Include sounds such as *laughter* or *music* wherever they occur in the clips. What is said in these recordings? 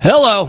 Hello.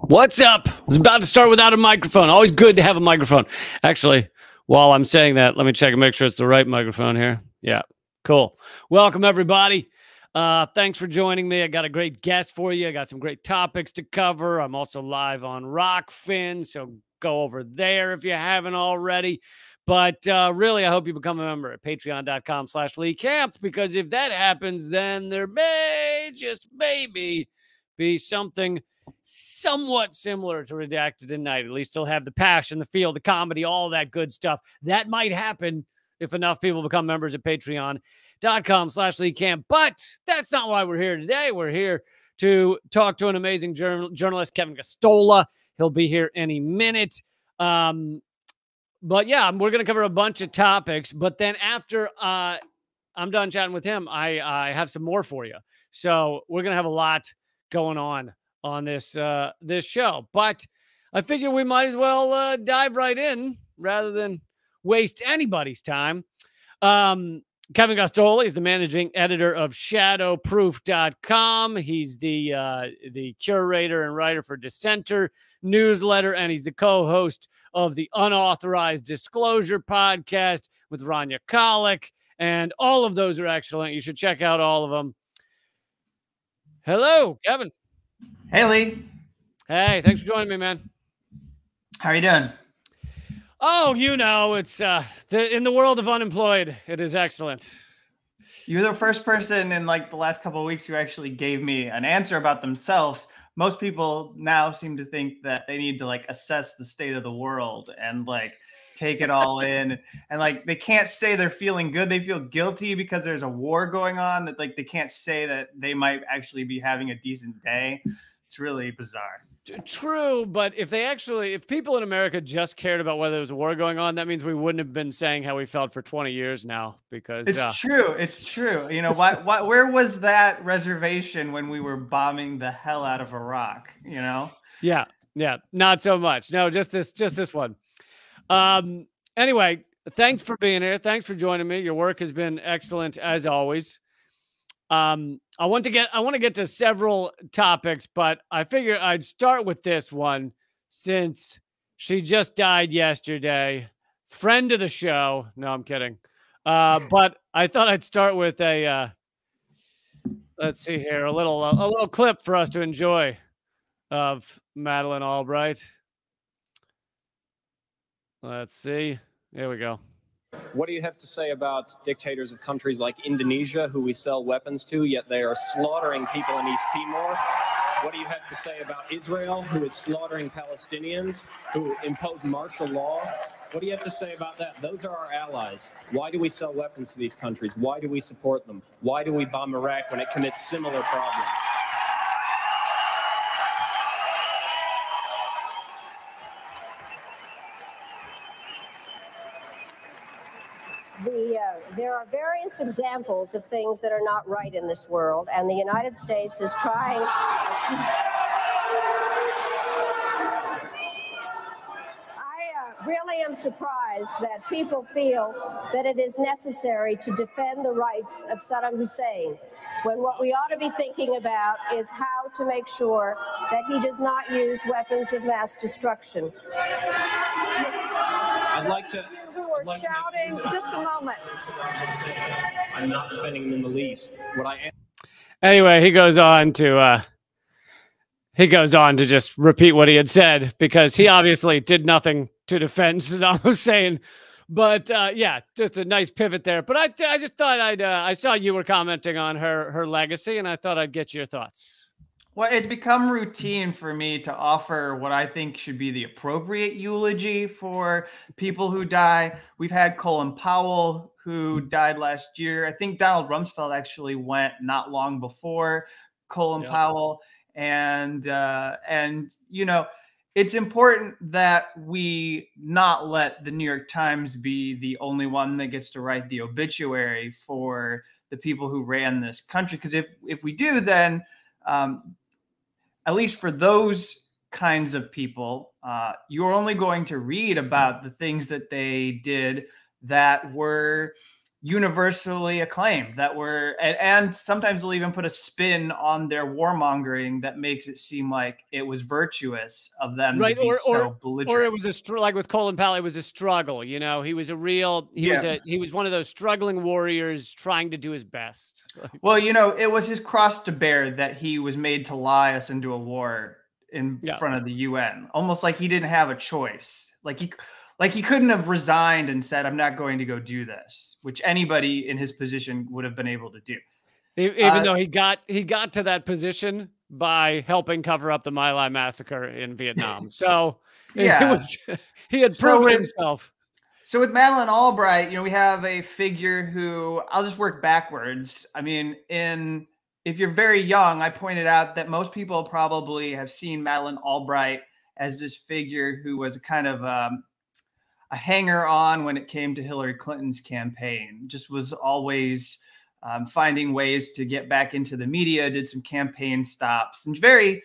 What's up? I was about to start without a microphone. Always good to have a microphone. Actually, while I'm saying that, let me check and make sure it's the right microphone here. Yeah, cool. Welcome, everybody. Uh, thanks for joining me. I got a great guest for you. I got some great topics to cover. I'm also live on Rokfin, so go over there if you haven't already. But uh, really, I hope you become a member at patreon.com slash Lee Camp because if that happens, then there may, just maybe, be something somewhat similar to Redacted Tonight. At least he'll have the passion, the feel, the comedy, all that good stuff. That might happen if enough people become members at patreon.com slash Lee Camp. But that's not why we're here today. We're here to talk to an amazing journal- journalist, Kevin Gosztola. He'll be here any minute. Um, but yeah, we're going to cover a bunch of topics. But then after uh, I'm done chatting with him, I, I have some more for you. So we're going to have a lot going on on this uh, this show. But I figure we might as well uh, dive right in rather than waste anybody's time. Um, Kevin Gosztola is the managing editor of shadowproof.com. He's the uh, the curator and writer for Dissenter newsletter, and he's the co-host of the Unauthorized Disclosure podcast with Rania Khalek. And all of those are excellent. You should check out all of them. Hello, Kevin. Hey, Lee. Hey, thanks for joining me, man. How are you doing? Oh, you know, it's uh, the, in the world of unemployed, it is excellent. You're the first person in like the last couple of weeks who actually gave me an answer about themselves. Most people now seem to think that they need to like assess the state of the world and like take it all in and like they can't say they're feeling good they feel guilty because there's a war going on that like they can't say that they might actually be having a decent day it's really bizarre True, but if they actually, if people in America just cared about whether there was a war going on, that means we wouldn't have been saying how we felt for 20 years now. Because it's uh, true, it's true. You know, what, what, where was that reservation when we were bombing the hell out of Iraq? You know? Yeah, yeah, not so much. No, just this, just this one. Um. Anyway, thanks for being here. Thanks for joining me. Your work has been excellent as always. Um, I want to get I want to get to several topics, but I figure I'd start with this one since she just died yesterday. Friend of the show. No, I'm kidding. Uh, *laughs* but I thought I'd start with a uh, let's see here, a little a little clip for us to enjoy of Madeleine Albright. Let's see. Here we go. What do you have to say about dictators of countries like Indonesia, who we sell weapons to, yet they are slaughtering people in East Timor? What do you have to say about Israel, who is slaughtering Palestinians, who impose martial law? What do you have to say about that? Those are our allies. Why do we sell weapons to these countries? Why do we support them? Why do we bomb Iraq when it commits similar problems? the uh, there are various examples of things that are not right in this world, and the United States is trying. I uh, really am surprised that people feel that it is necessary to defend the rights of Saddam Hussein when what we ought to be thinking about is how to make sure that he does not use weapons of mass destruction. I'd like to. Who are I'd like to shouting, just a moment. I'm not defending them in the least. What I am Anyway, he goes on to uh he goes on to just repeat what he had said because he obviously did nothing to defend *laughs* Saddam Hussein. But uh, yeah, just a nice pivot there. But I, I just thought I'd uh, I saw you were commenting on her her legacy, and I thought I'd get your thoughts. Well, it's become routine for me to offer what I think should be the appropriate eulogy for people who die. We've had Colin Powell, who died last year. I think Donald Rumsfeld actually went not long before Colin. Powell, and uh, and you know, it's important that we not let the New York Times be the only one that gets to write the obituary for the people who ran this country. Because if if we do, then um, at least for those kinds of people, uh, you're only going to read about the things that they did that were universally acclaimed that were and, and, sometimes they'll even put a spin on their warmongering that makes it seem like it was virtuous of them right or, so or, or, it was a str- like with Colin Powell it was a struggle you know he was a real he yeah. was a he was one of those struggling warriors trying to do his best *laughs* well you know it was his cross to bear that he was made to lie us into a war in yeah. front of the UN almost like he didn't have a choice like he like he couldn't have resigned and said, "I'm not going to go do this," which anybody in his position would have been able to do. Even uh, though he got he got to that position by helping cover up the My Lai massacre in Vietnam, *laughs* so yeah, was, *laughs* he had proven so with, himself. So with Madeleine Albright, you know, we have a figure who I'll just work backwards. I mean, in if you're very young, I pointed out that most people probably have seen Madeleine Albright as this figure who was a kind of um, a hanger on when it came to Hillary Clinton's campaign. Just was always um, finding ways to get back into the media, did some campaign stops, and very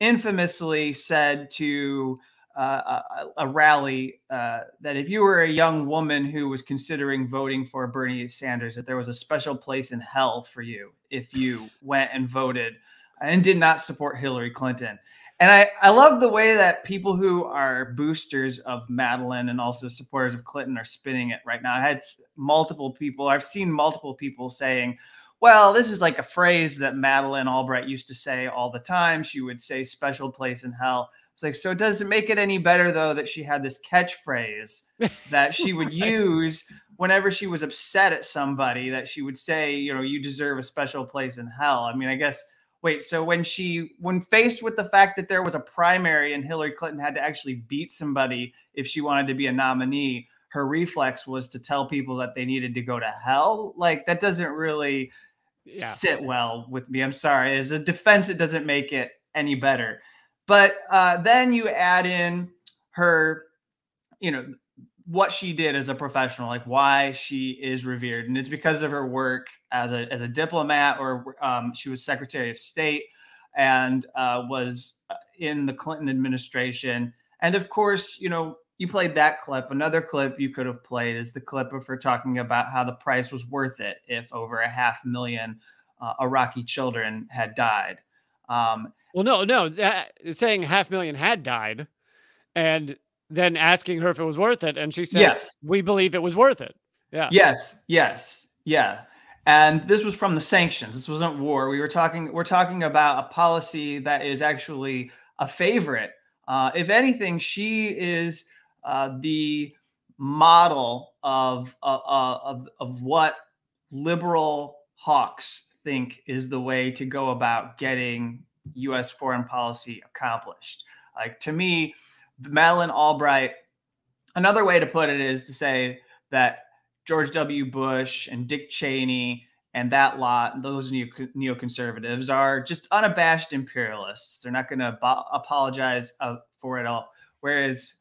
infamously said to uh, a, a, rally uh, that if you were a young woman who was considering voting for Bernie Sanders, that there was a special place in hell for you if you went and voted and did not support Hillary Clinton. And I, I love the way that people who are boosters of Madeleine and also supporters of Clinton are spinning it right now. I had multiple people, I've seen multiple people saying, well, this is like a phrase that Madeleine Albright used to say all the time. She would say special place in hell. It's like, so does it make it any better though that she had this catchphrase *laughs* that she would use whenever she was upset at somebody that she would say, you know, you deserve a special place in hell. I mean, I guess wait, so when she, when faced with the fact that there was a primary and Hillary Clinton had to actually beat somebody if she wanted to be a nominee, her reflex was to tell people that they needed to go to hell. Like that doesn't really yeah. sit well with me. I'm sorry. As a defense, it doesn't make it any better. But uh, then you add in her, you know, what she did as a professional, like why she is revered, and it's because of her work as a as a diplomat, or um, she was Secretary of State and uh, was uh, in the Clinton administration, and of course, you know, you played that clip. Another clip you could have played is the clip of her talking about how the price was worth it if over a half million uh, Iraqi children had died. Um, well, no, no, that, saying half million had died, and then asking her if it was worth it, and she said, "Yes, we believe it was worth it." Yeah. Yes. Yes. Yeah. And this was from the sanctions. This wasn't war. We were talking. We're talking about a policy that is actually a favorite. Uh, if anything, she is uh, the model of, uh, uh of of what liberal hawks think is the way to go about getting U.S. foreign policy accomplished. Like to me, Madeleine Albright. Another way to put it is to say that George W. Bush and Dick Cheney and that lot, those neo- neoconservatives, are just unabashed imperialists. They're not going to bo- apologize uh, for it all. Whereas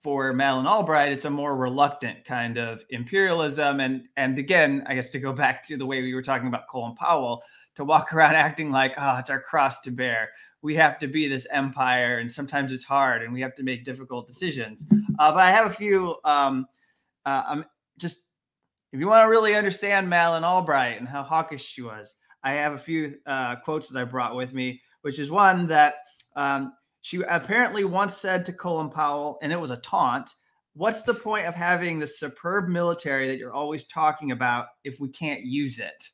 for Madeleine Albright, it's a more reluctant kind of imperialism. And and again, I guess to go back to the way we were talking about Colin Powell, to walk *laughs* around acting like, oh, it's our cross to bear we have to be this empire and sometimes it's hard and we have to make difficult decisions. Uh, but i have a few um, uh, i'm just if you want to really understand Madeleine Albright and how hawkish she was i have a few uh, quotes that i brought with me which is one that um, she apparently once said to colin powell and it was a taunt what's the point of having the superb military that you're always talking about if we can't use it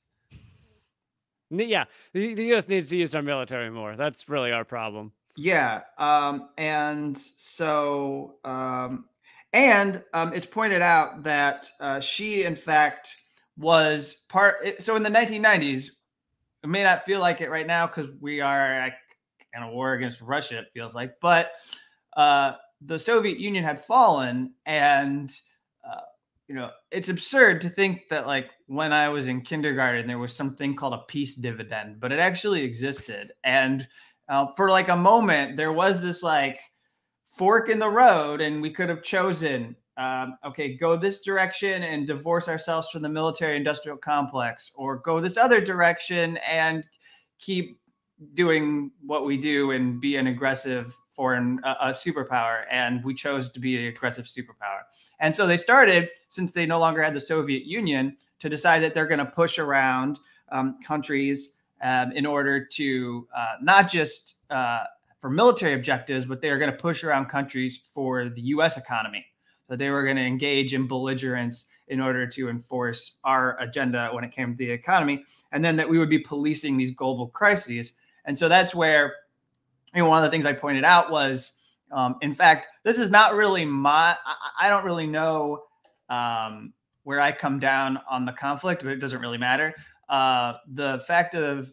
yeah, the, U.S. needs to use our military more. That's really our problem. Yeah, um, and so um, and um, it's pointed out that uh, she, in fact, was part. So in the 1990s, it may not feel like it right now because we are in a war against Russia. It feels like, but uh, the Soviet Union had fallen, and you know, it's absurd to think that like when I was in kindergarten, there was something called a peace dividend, but it actually existed. And uh, for like a moment, there was this like fork in the road, and we could have chosen, um, okay, go this direction and divorce ourselves from the military industrial complex, or go this other direction and keep doing what we do and be an aggressive foreign uh, a superpower, and we chose to be an aggressive superpower. And so they started, since they no longer had the Soviet Union, to decide that they're going to push around um, countries um, in order to uh, not just uh, for military objectives, but they are going to push around countries for the U.S. economy. So they were going to engage in belligerence in order to enforce our agenda when it came to the economy, and then that we would be policing these global crises. And so that's where you know, one of the things I pointed out was, um, in fact, this is not really my. I, I don't really know um, where I come down on the conflict, but it doesn't really matter. Uh, the fact of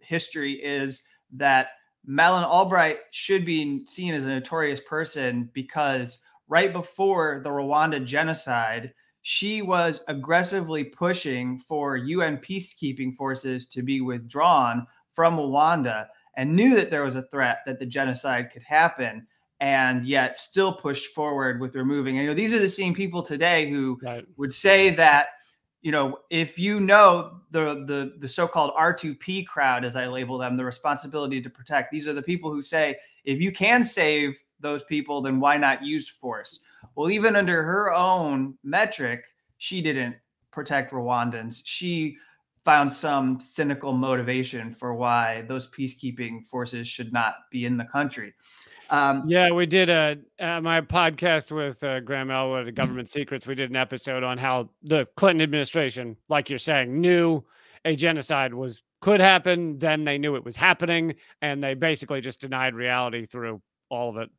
history is that Madeleine Albright should be seen as a notorious person because right before the Rwanda genocide, she was aggressively pushing for UN peacekeeping forces to be withdrawn from Rwanda and knew that there was a threat that the genocide could happen and yet still pushed forward with removing. And, you know, these are the same people today who right. would say that, you know, if you know the the the so-called R2P crowd, as I label them, the responsibility to protect, these are the people who say if you can save those people, then why not use force? Well, even under her own metric, she didn't protect Rwandans. She found some cynical motivation for why those peacekeeping forces should not be in the country. Um, yeah, we did a uh, my podcast with uh, Graham Elwood, Government Secrets. We did an episode on how the Clinton administration, like you're saying, knew a genocide was could happen. Then they knew it was happening, and they basically just denied reality through all of it.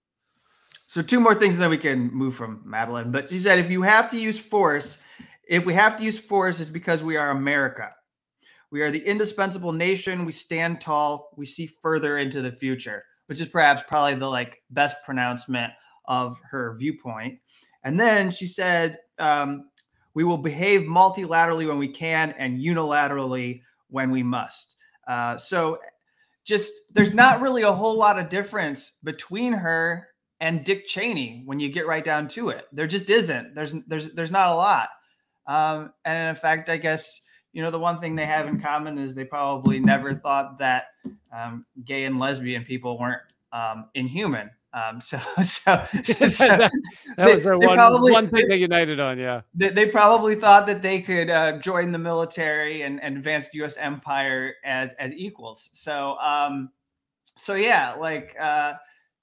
So two more things, and then we can move from Madeleine. But she said, if you have to use force, if we have to use force, it's because we are America. We are the indispensable nation. We stand tall. We see further into the future, which is perhaps probably the like best pronouncement of her viewpoint. And then she said, um, "We will behave multilaterally when we can, and unilaterally when we must." Uh, so, just there's not really a whole lot of difference between her and Dick Cheney when you get right down to it. There just isn't. There's there's there's not a lot. Um, and in fact, I guess you know, the one thing they have in common is they probably never thought that um, gay and lesbian people weren't um, inhuman. Um, so, *laughs* so, *laughs* so that, that they, was their one, probably, one thing they united on. Yeah, they, they probably thought that they could uh, join the military and, and advanced U.S. empire as as equals. So, um, so yeah, like uh,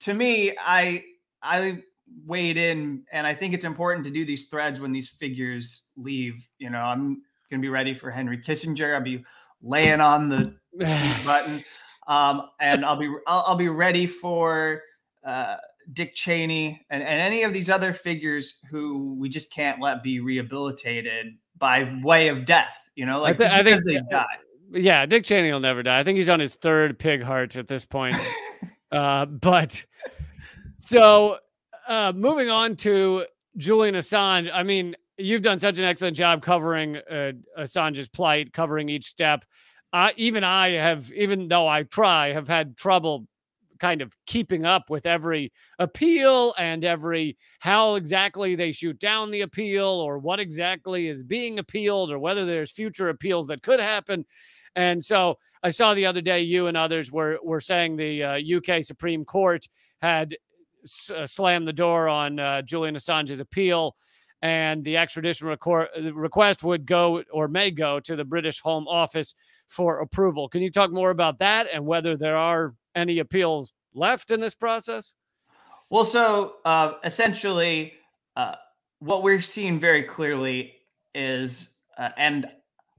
to me, I I weighed in, and I think it's important to do these threads when these figures leave. You know, I'm to be ready for Henry Kissinger. I'll be laying on the *sighs* button, um, and I'll be I'll, I'll be ready for uh, Dick Cheney and, and any of these other figures who we just can't let be rehabilitated by way of death. You know, like I, th- I think they die. Yeah, Dick Cheney will never die. I think he's on his third pig heart at this point. *laughs* uh, but so uh, moving on to Julian Assange. I mean, you've done such an excellent job covering uh, Assange's plight, covering each step. Uh, even I have, even though I try, have had trouble kind of keeping up with every appeal and every how exactly they shoot down the appeal or what exactly is being appealed or whether there's future appeals that could happen. And so I saw the other day you and others were were saying the uh, UK Supreme Court had s- uh, slammed the door on uh, Julian Assange's appeal and the extradition request would go or may go to the British Home Office for approval. Can you talk more about that and whether there are any appeals left in this process? Well, so uh, essentially, uh, what we're seeing very clearly is, uh, and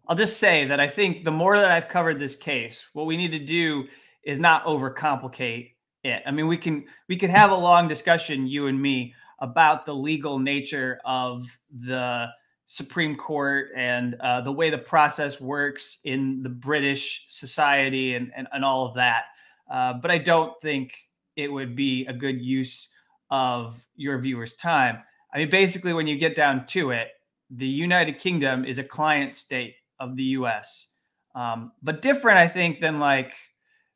I'll just say that I think the more that I've covered this case, what we need to do is not overcomplicate it. I mean, we can we could have a long discussion, you and me, about the legal nature of the Supreme Court and uh, the way the process works in the British society and, and, and all of that. Uh, but I don't think it would be a good use of your viewers' time. I mean, basically, when you get down to it, the United Kingdom is a client state of the US, um, but different, I think, than like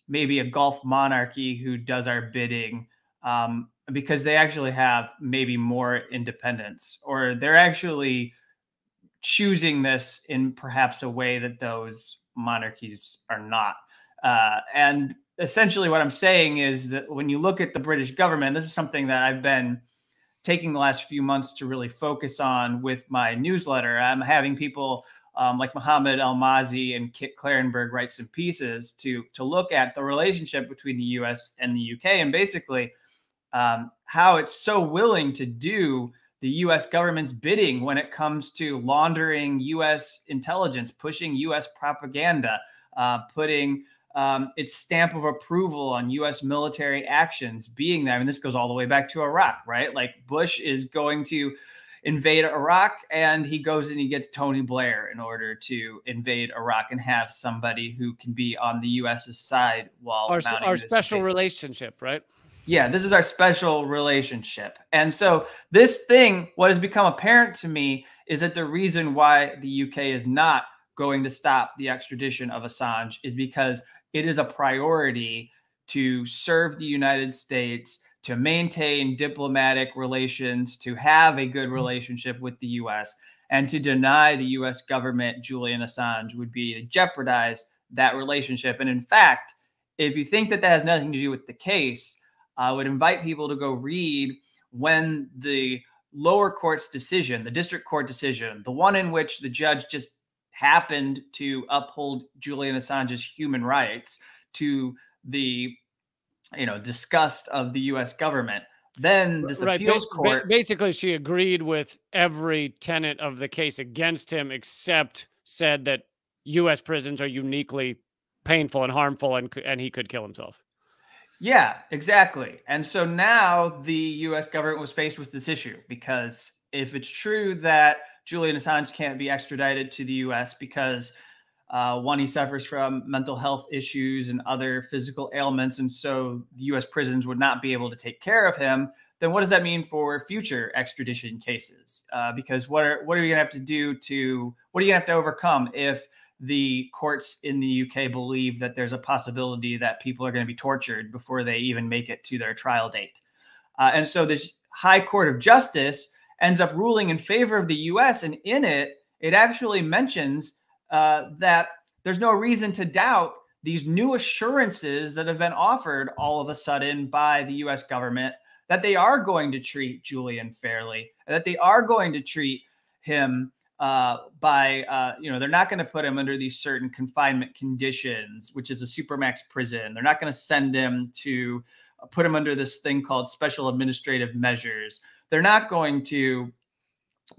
maybe a Gulf monarchy who does our bidding. Um, because they actually have maybe more independence or they're actually choosing this in perhaps a way that those monarchies are not. Uh, and essentially what I'm saying is that when you look at the British government, this is something that I've been taking the last few months to really focus on with my newsletter. I'm having people um, like Mohamed Elmaazi and Kit Klarenberg write some pieces to to look at the relationship between the U.S. and the UK and basically um, how it's so willing to do the U.S. government's bidding when it comes to laundering U.S. intelligence, pushing U.S. propaganda, uh, putting um, its stamp of approval on U.S. military actions, being there. I mean, this goes all the way back to Iraq, right? Like Bush is going to invade Iraq, and he goes and he gets Tony Blair in order to invade Iraq and have somebody who can be on the U.S.'s side while our, our special relationship, right? Yeah, this is our special relationship. And so, this thing, what has become apparent to me is that the reason why the UK is not going to stop the extradition of Assange is because it is a priority to serve the United States, to maintain diplomatic relations, to have a good mm-hmm. relationship with the US. And to deny the US government Julian Assange would be to jeopardize that relationship. And in fact, if you think that that has nothing to do with the case, I would invite people to go read when the lower court's decision, the district court decision, the one in which the judge just happened to uphold Julian Assange's human rights to the you know disgust of the US government then this right. appeals court basically she agreed with every tenet of the case against him except said that US prisons are uniquely painful and harmful and and he could kill himself yeah exactly and so now the US government was faced with this issue because if it's true that Julian Assange can't be extradited to the U.S. because uh, one, he suffers from mental health issues and other physical ailments, and so the U.S. prisons would not be able to take care of him. Then what does that mean for future extradition cases? Uh, because what are what are you going to have to do to what are you going to have to overcome if the courts in the UK believe that there's a possibility that people are going to be tortured before they even make it to their trial date? Uh, and so this High Court of Justice ends up ruling in favor of the US. And in it, it actually mentions uh, that there's no reason to doubt these new assurances that have been offered all of a sudden by the US government that they are going to treat Julian fairly, that they are going to treat him uh, by, uh, you know, they're not going to put him under these certain confinement conditions, which is a supermax prison. They're not going to send him to put him under this thing called special administrative measures they're not going to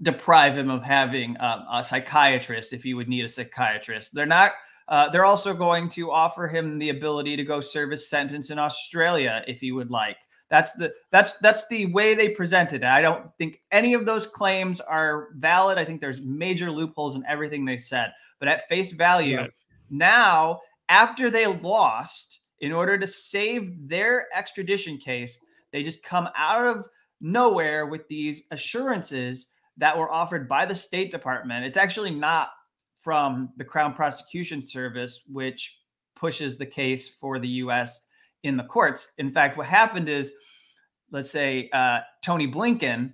deprive him of having um, a psychiatrist if he would need a psychiatrist. They're not. Uh, they're also going to offer him the ability to go serve his sentence in Australia if he would like. That's the that's that's the way they presented it. I don't think any of those claims are valid. I think there's major loopholes in everything they said. But at face value, right. now after they lost, in order to save their extradition case, they just come out of nowhere with these assurances that were offered by the State Department. It's actually not from the Crown Prosecution Service, which pushes the case for the U.S. in the courts. In fact, what happened is, let's say uh, Tony Blinken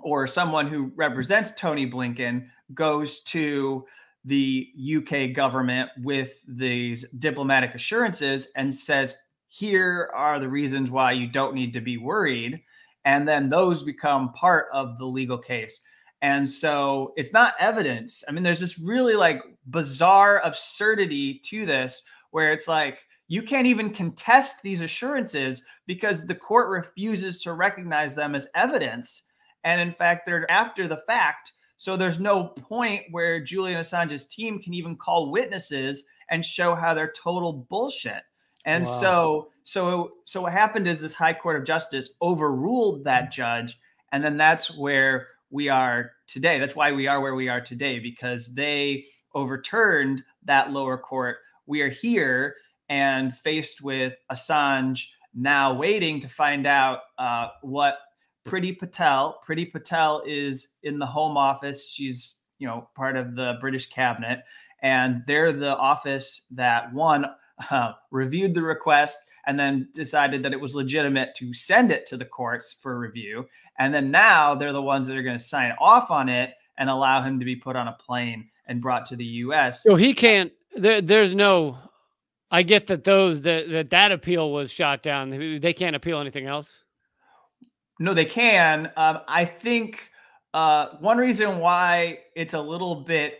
or someone who represents Tony Blinken goes to the UK government with these diplomatic assurances and says, here are the reasons why you don't need to be worried and then those become part of the legal case. And so it's not evidence. I mean, there's this really like bizarre absurdity to this where it's like you can't even contest these assurances because the court refuses to recognize them as evidence. And in fact, they're after the fact. So there's no point where Julian Assange's team can even call witnesses and show how they're total bullshit. And wow. so, so, so what happened is this High Court of Justice overruled that judge, and then that's where we are today. That's why we are where we are today because they overturned that lower court. We are here and faced with Assange now waiting to find out uh, what Priti Patel. Priti Patel is in the Home Office. She's you know part of the British cabinet, and they're the office that one *laughs* uh, reviewed the request and then decided that it was legitimate to send it to the courts for review. And then now they're the ones that are going to sign off on it and allow him to be put on a plane and brought to the U.S. So he can't. There, there's no I get that those that that, that appeal was shot down. They can't appeal anything else. No, they can. Um, I think uh, one reason why it's a little bit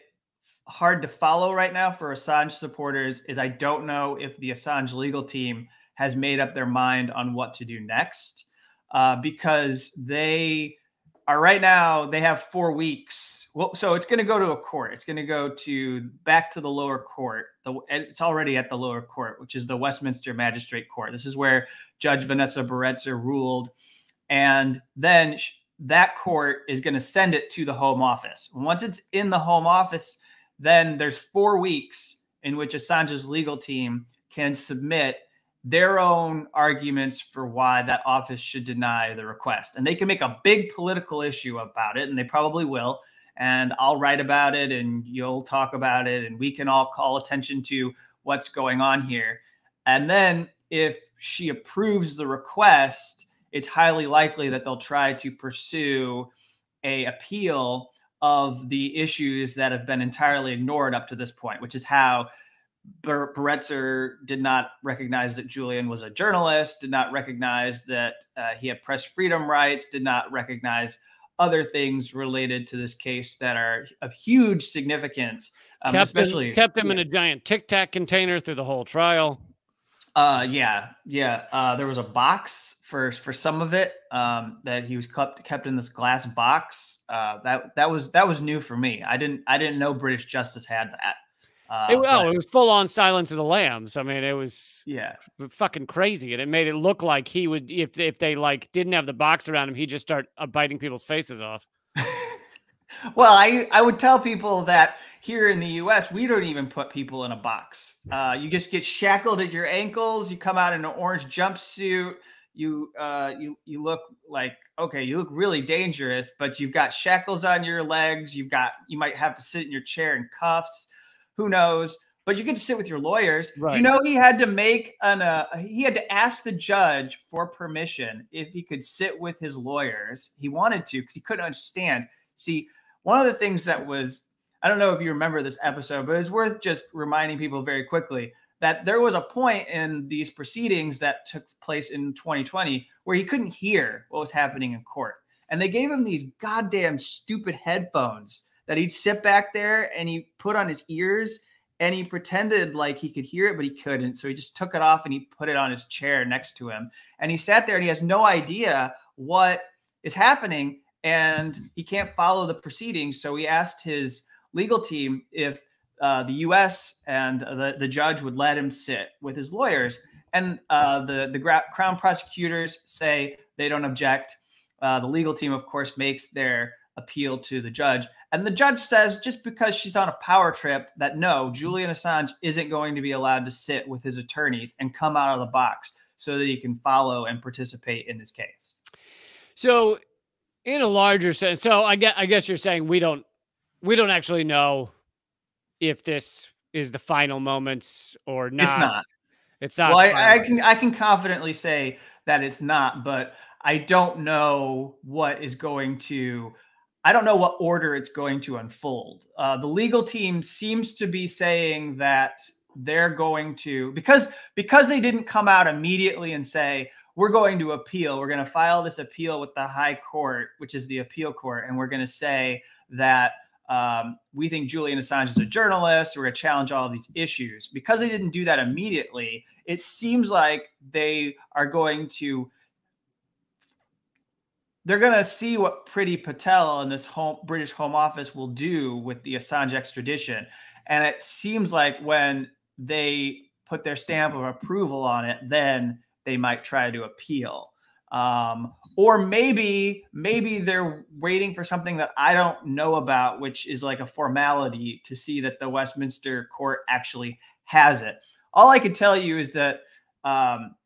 hard to follow right now for Assange supporters is I don't know if the Assange legal team has made up their mind on what to do next uh, because they are right now they have four weeks well so it's going to go to a court it's going to go to back to the lower court the, it's already at the lower court which is the westminster magistrate court this is where judge vanessa Baraitser ruled and then that court is going to send it to the home office once it's in the home office then there's four weeks in which assange's legal team can submit their own arguments for why that office should deny the request. And they can make a big political issue about it, and they probably will. And I'll write about it, and you'll talk about it, and we can all call attention to what's going on here. And then if she approves the request, it's highly likely that they'll try to pursue a appeal of the issues that have been entirely ignored up to this point, which is how Baraitser did not recognize that Julian was a journalist, did not recognize that uh, he had press freedom rights, did not recognize other things related to this case that are of huge significance. Um, kept especially him, kept him yeah. in a giant Tic Tac container through the whole trial. Uh, yeah, yeah. Uh, there was a box for for some of it um, that he was kept kept in this glass box. Uh, that that was that was new for me. I didn't I didn't know British Justice had that. Uh, it, oh, it was full on Silence of the Lambs. I mean, it was yeah, fucking crazy, and it made it look like he would if if they like didn't have the box around him, he'd just start uh, biting people's faces off. *laughs* well, I I would tell people that here in the U.S. we don't even put people in a box. Uh, you just get shackled at your ankles. You come out in an orange jumpsuit. You uh, you you look like okay, you look really dangerous, but you've got shackles on your legs. You've got you might have to sit in your chair in cuffs who knows? But you get to sit with your lawyers. Right. You know, he had to make an uh, he had to ask the judge for permission if he could sit with his lawyers. He wanted to because he couldn't understand. See, one of the things that was I don't know if you remember this episode, but it's worth just reminding people very quickly that there was a point in these proceedings that took place in 2020 where he couldn't hear what was happening in court. And they gave him these goddamn stupid headphones that he'd sit back there and he put on his ears and he pretended like he could hear it, but he couldn't. So he just took it off and he put it on his chair next to him. And he sat there and he has no idea what is happening and he can't follow the proceedings. So he asked his legal team if uh, the U.S. and the, the judge would let him sit with his lawyers. And uh, the, the crown prosecutors say they don't object. Uh, the legal team, of course, makes their appeal to the judge. And the judge says just because she's on a power trip that no, Julian Assange isn't going to be allowed to sit with his attorneys and come out of the box so that he can follow and participate in this case. So, in a larger sense, so I guess I guess you're saying we don't we don't actually know if this is the final moments or not. It's not. It's not. Well, I, I can I can confidently say that it's not, but I don't know what is going to I don't know what order it's going to unfold. Uh, the legal team seems to be saying that they're going to because because they didn't come out immediately and say we're going to appeal. We're going to file this appeal with the high court, which is the appeal court, and we're going to say that um, we think Julian Assange is a journalist. We're going to challenge all these issues. Because they didn't do that immediately, it seems like they are going to they're going to see what Priti Patel and this home, British Home Office will do with the Assange extradition. And it seems like when they put their stamp of approval on it, then they might try to appeal. Um, or maybe, maybe they're waiting for something that I don't know about, which is like a formality to see that the Westminster court actually has it. All I can tell you is that um,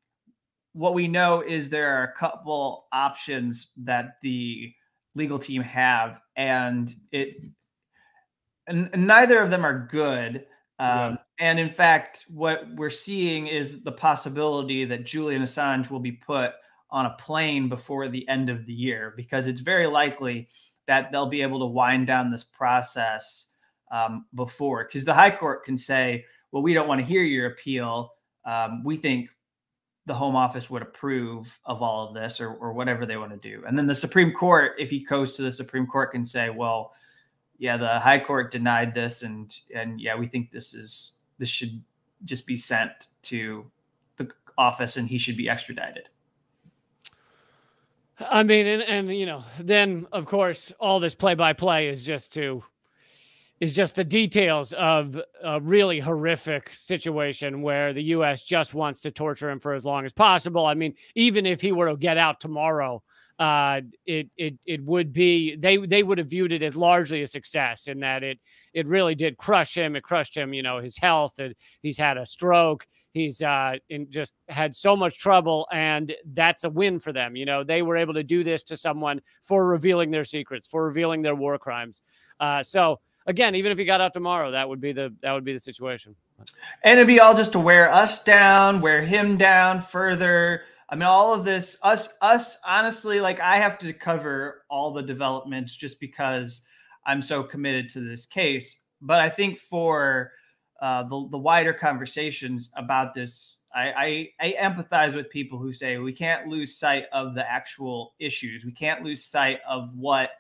what we know is there are a couple options that the legal team have, and it and neither of them are good. Um, yeah. And in fact, what we're seeing is the possibility that Julian Assange will be put on a plane before the end of the year because it's very likely that they'll be able to wind down this process um, before. Because the High Court can say, well, we don't want to hear your appeal. Um, we think the Home Office would approve of all of this or, or whatever they want to do. And then the Supreme Court, if he goes to the Supreme Court, can say, well, yeah, the High Court denied this, and and yeah, we think this is this should just be sent to the office, and he should be extradited. I mean, and, and you know, then of course, all this play by play is just to is just the details of a really horrific situation where the U.S. just wants to torture him for as long as possible. I mean, even if he were to get out tomorrow, uh, it it it would be they they would have viewed it as largely a success in that it it really did crush him. It crushed him, you know, his health. He's had a stroke. He's uh, in just had so much trouble, and that's a win for them. You know, they were able to do this to someone for revealing their secrets, for revealing their war crimes. Uh, so again, even if he got out tomorrow, that would be the that would be the situation. And it'd be all just to wear us down, wear him down further. I mean, all of this, us, us, honestly, like I have to cover all the developments just because I'm so committed to this case. But I think for uh, the, the wider conversations about this, I, I, I empathize with people who say we can't lose sight of the actual issues. We can't lose sight of what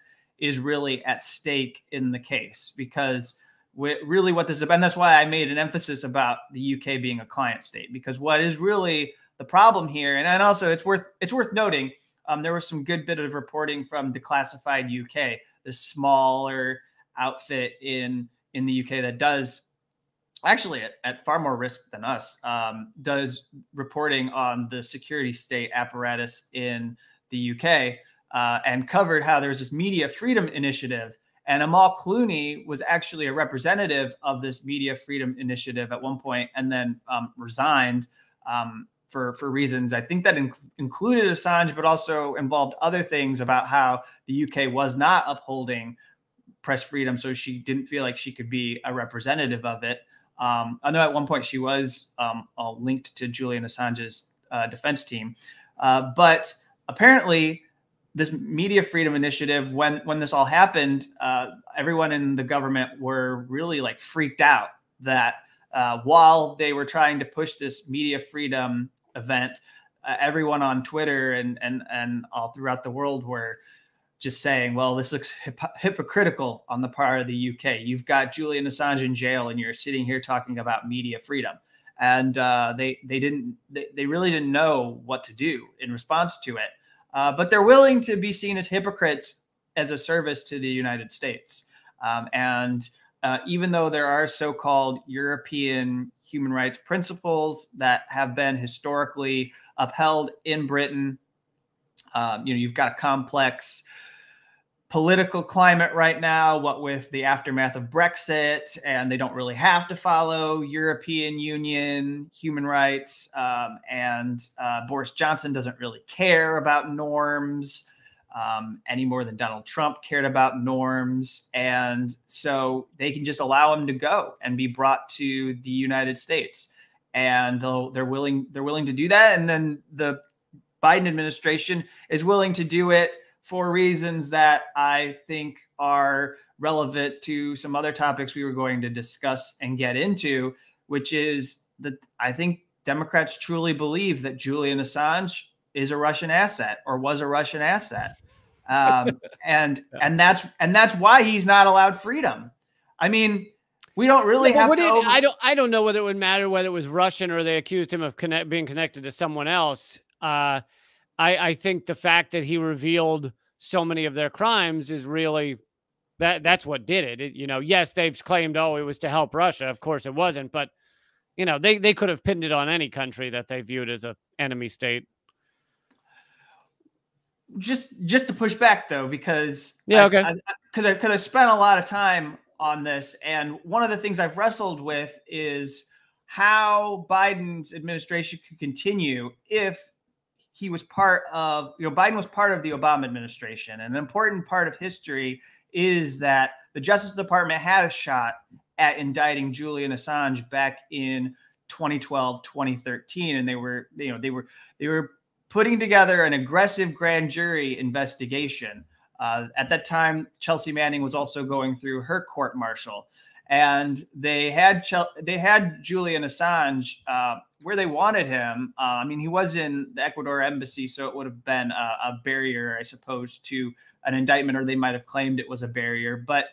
is really at stake in the case because really what this is about, and that's why I made an emphasis about the UK being a client state because what is really the problem here, and, and also it's worth it's worth noting, um, there was some good bit of reporting from Declassified UK, the smaller outfit in in the UK that does actually at, at far more risk than us um, does reporting on the security state apparatus in the UK uh, and covered how there's this media freedom initiative. And Amal Clooney was actually a representative of this media freedom initiative at one point and then um, resigned um, for, for reasons. I think that inc- included Assange, but also involved other things about how the UK was not upholding press freedom. So she didn't feel like she could be a representative of it. Um, I know at one point she was um, linked to Julian Assange's uh, defense team. Uh, but apparently, this media freedom initiative when when this all happened uh, everyone in the government were really like freaked out that uh, while they were trying to push this media freedom event uh, everyone on twitter and and and all throughout the world were just saying well this looks hip- hypocritical on the part of the uk you've got julian assange in jail and you're sitting here talking about media freedom. And uh, they they didn't they, they really didn't know what to do in response to it uh, but they're willing to be seen as hypocrites as a service to the United States. Um, and uh, even though there are so called European human rights principles that have been historically upheld in Britain, um, you know, you've got a complex political climate right now, what with the aftermath of Brexit, and they don't really have to follow European Union human rights. Um, and uh, Boris Johnson doesn't really care about norms um, any more than Donald Trump cared about norms. And so they can just allow him to go and be brought to the United States. And they're willing they're willing to do that. And then the Biden administration is willing to do it for reasons that I think are relevant to some other topics we were going to discuss and get into, which is that I think Democrats truly believe that Julian Assange is a Russian asset or was a Russian asset. Um, *laughs* and yeah. and that's and that's why he's not allowed freedom. I mean, we don't really have to. Over- I don't. I don't know whether it would matter whether it was Russian or they accused him of connect, being connected to someone else. Uh, I, I think the fact that he revealed so many of their crimes is really that that's what did it. it. You know, yes, they've claimed, oh, it was to help Russia. Of course, it wasn't, but you know, they they could have pinned it on any country that they viewed as a enemy state. Just just to push back though, because yeah, okay, because I, I, I spent a lot of time on this, and one of the things I've wrestled with is how Biden's administration could continue if he was part of, you know, Biden was part of the Obama administration. And an important part of history is that the Justice Department had a shot at indicting Julian Assange back in 2012, 2013. And they were, you know, they were, they were putting together an aggressive grand jury investigation. Uh, at that time, Chelsea Manning was also going through her court martial. And they had they had Julian Assange uh, where they wanted him. Uh, I mean, he was in the Ecuador embassy, so it would have been a, a, barrier, I suppose, to an indictment, or they might have claimed it was a barrier. But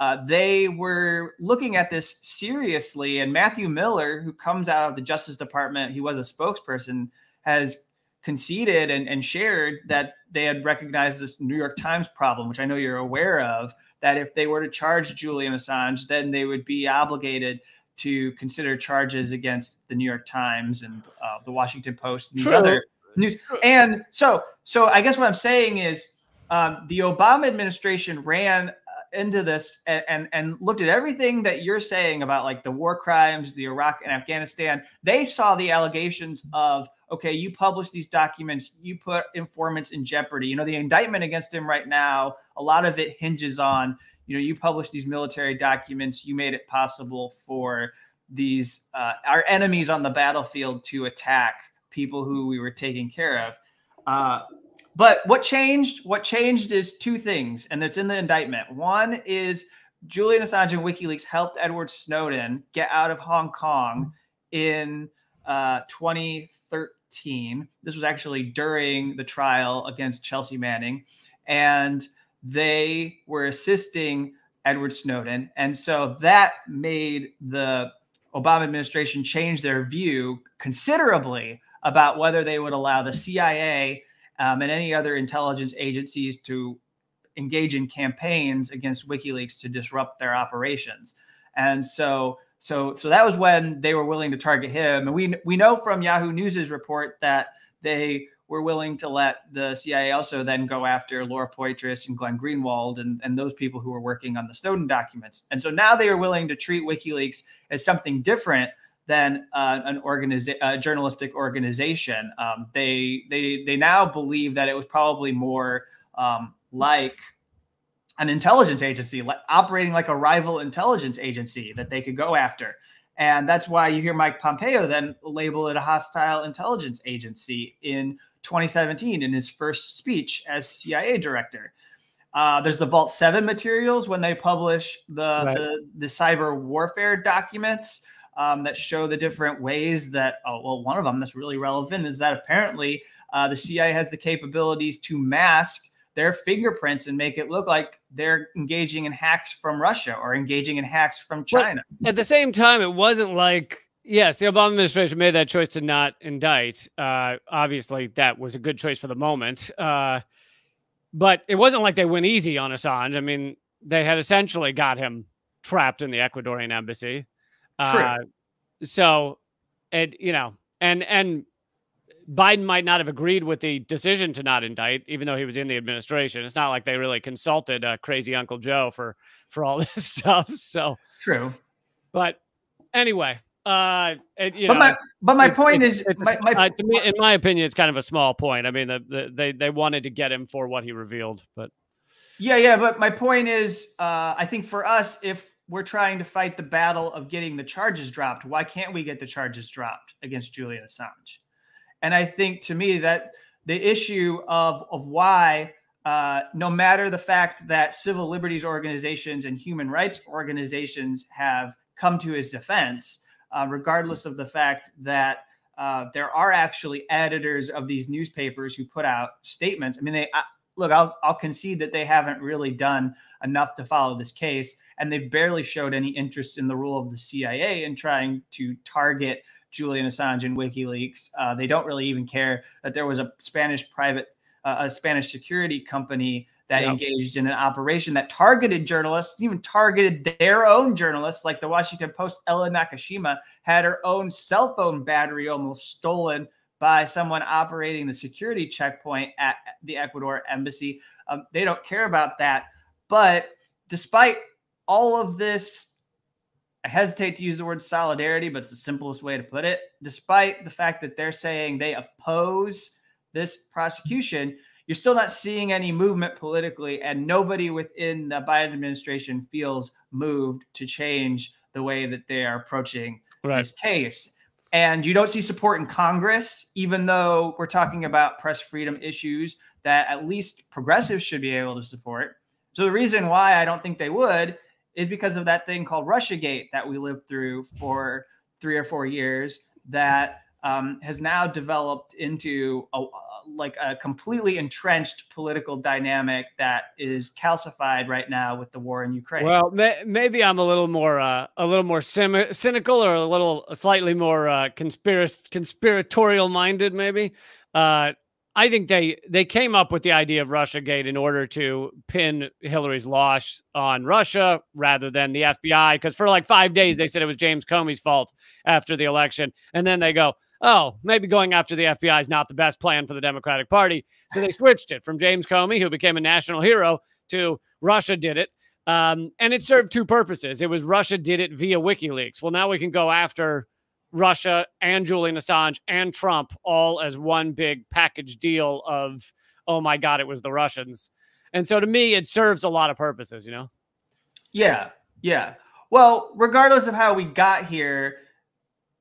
uh, they were looking at this seriously, and Matthew Miller, who comes out of the Justice Department, he was a spokesperson, has conceded and, and shared that they had recognized this New York Times problem, which I know you're aware of. That if they were to charge Julian Assange, then they would be obligated to consider charges against the New York Times and uh, the Washington Post and these True. other news. And so, so I guess what I'm saying is um, the Obama administration ran into this and, and, and looked at everything that you're saying about like the war crimes, the Iraq and Afghanistan. They saw the allegations of okay, you publish these documents, you put informants in jeopardy. You know, the indictment against him right now, a lot of it hinges on you know you publish these military documents you made it possible for these uh, our enemies on the battlefield to attack people who we were taking care of uh, but what changed what changed is two things and it's in the indictment one is julian assange and wikileaks helped edward snowden get out of hong kong in uh, 2013 this was actually during the trial against chelsea manning and they were assisting Edward Snowden. And so that made the Obama administration change their view considerably about whether they would allow the CIA um, and any other intelligence agencies to engage in campaigns against WikiLeaks to disrupt their operations. And so, so, so that was when they were willing to target him. And we we know from Yahoo News's report that they we're willing to let the CIA also then go after Laura Poitras and Glenn Greenwald and, and those people who were working on the Snowden documents. And so now they are willing to treat WikiLeaks as something different than uh, an organiza- a journalistic organization. Um, they they they now believe that it was probably more um, like an intelligence agency, like operating like a rival intelligence agency that they could go after. And that's why you hear Mike Pompeo then label it a hostile intelligence agency in 2017 in his first speech as CIA director. Uh, there's the Vault 7 materials when they publish the, right. the, the, cyber warfare documents um, that show the different ways that, oh, well, one of them that's really relevant is that apparently uh, the CIA has the capabilities to mask their fingerprints and make it look like they're engaging in hacks from Russia or engaging in hacks from China. But at the same time, it wasn't like Yes, the Obama administration made that choice to not indict. Uh, obviously, that was a good choice for the moment. Uh, but it wasn't like they went easy on Assange. I mean, they had essentially got him trapped in the Ecuadorian embassy. True. Uh, so, it you know, and and Biden might not have agreed with the decision to not indict, even though he was in the administration. It's not like they really consulted uh, crazy Uncle Joe for for all *laughs* this stuff. So true. But anyway, uh, it, you but know, my but my point is, it's, my, my, uh, to me, in my opinion, it's kind of a small point. I mean, the, the, they they wanted to get him for what he revealed, but yeah, yeah. But my point is, uh, I think for us, if we're trying to fight the battle of getting the charges dropped, why can't we get the charges dropped against Julian Assange? And I think to me that the issue of of why. Uh, no matter the fact that civil liberties organizations and human rights organizations have come to his defense, uh, regardless of the fact that uh, there are actually editors of these newspapers who put out statements. I mean, they I, look. I'll I'll concede that they haven't really done enough to follow this case, and they've barely showed any interest in the role of the CIA in trying to target Julian Assange and WikiLeaks. Uh, they don't really even care that there was a Spanish private, uh, a Spanish security company that yep. engaged in an operation that targeted journalists, even targeted their own journalists, like the Washington Post. Ellen Nakashima had her own cell phone battery almost stolen by someone operating the security checkpoint at the Ecuador embassy. Um, they don't care about that. But despite all of this, I hesitate to use the word solidarity, but it's the simplest way to put it. Despite the fact that they're saying they oppose this prosecution, you're still not seeing any movement politically, and nobody within the Biden administration feels moved to change the way that they are approaching right. this case. And you don't see support in Congress, even though we're talking about press freedom issues that at least progressives should be able to support. So the reason why I don't think they would is because of that thing called Russiagate that we lived through for three or four years that um, has now developed into a, like a completely entrenched political dynamic that is calcified right now with the war in Ukraine. Well, may, maybe I'm a little more uh, a little more cynical or a little slightly more uh, conspirac- conspiratorial minded. Maybe uh, I think they they came up with the idea of Russia Gate in order to pin Hillary's loss on Russia rather than the FBI. Because for like five days they said it was James Comey's fault after the election, and then they go, "Oh, maybe going after the FBI is not the best plan for the Democratic Party." So they switched it from James Comey, who became a national hero, to Russia did it, um, and it served two purposes. It was Russia did it via WikiLeaks. Well, now we can go after Russia and Julian Assange and Trump all as one big package deal of, oh my God, it was the Russians. And so to me, it serves a lot of purposes, you know? Yeah. Yeah. Well, regardless of how we got here,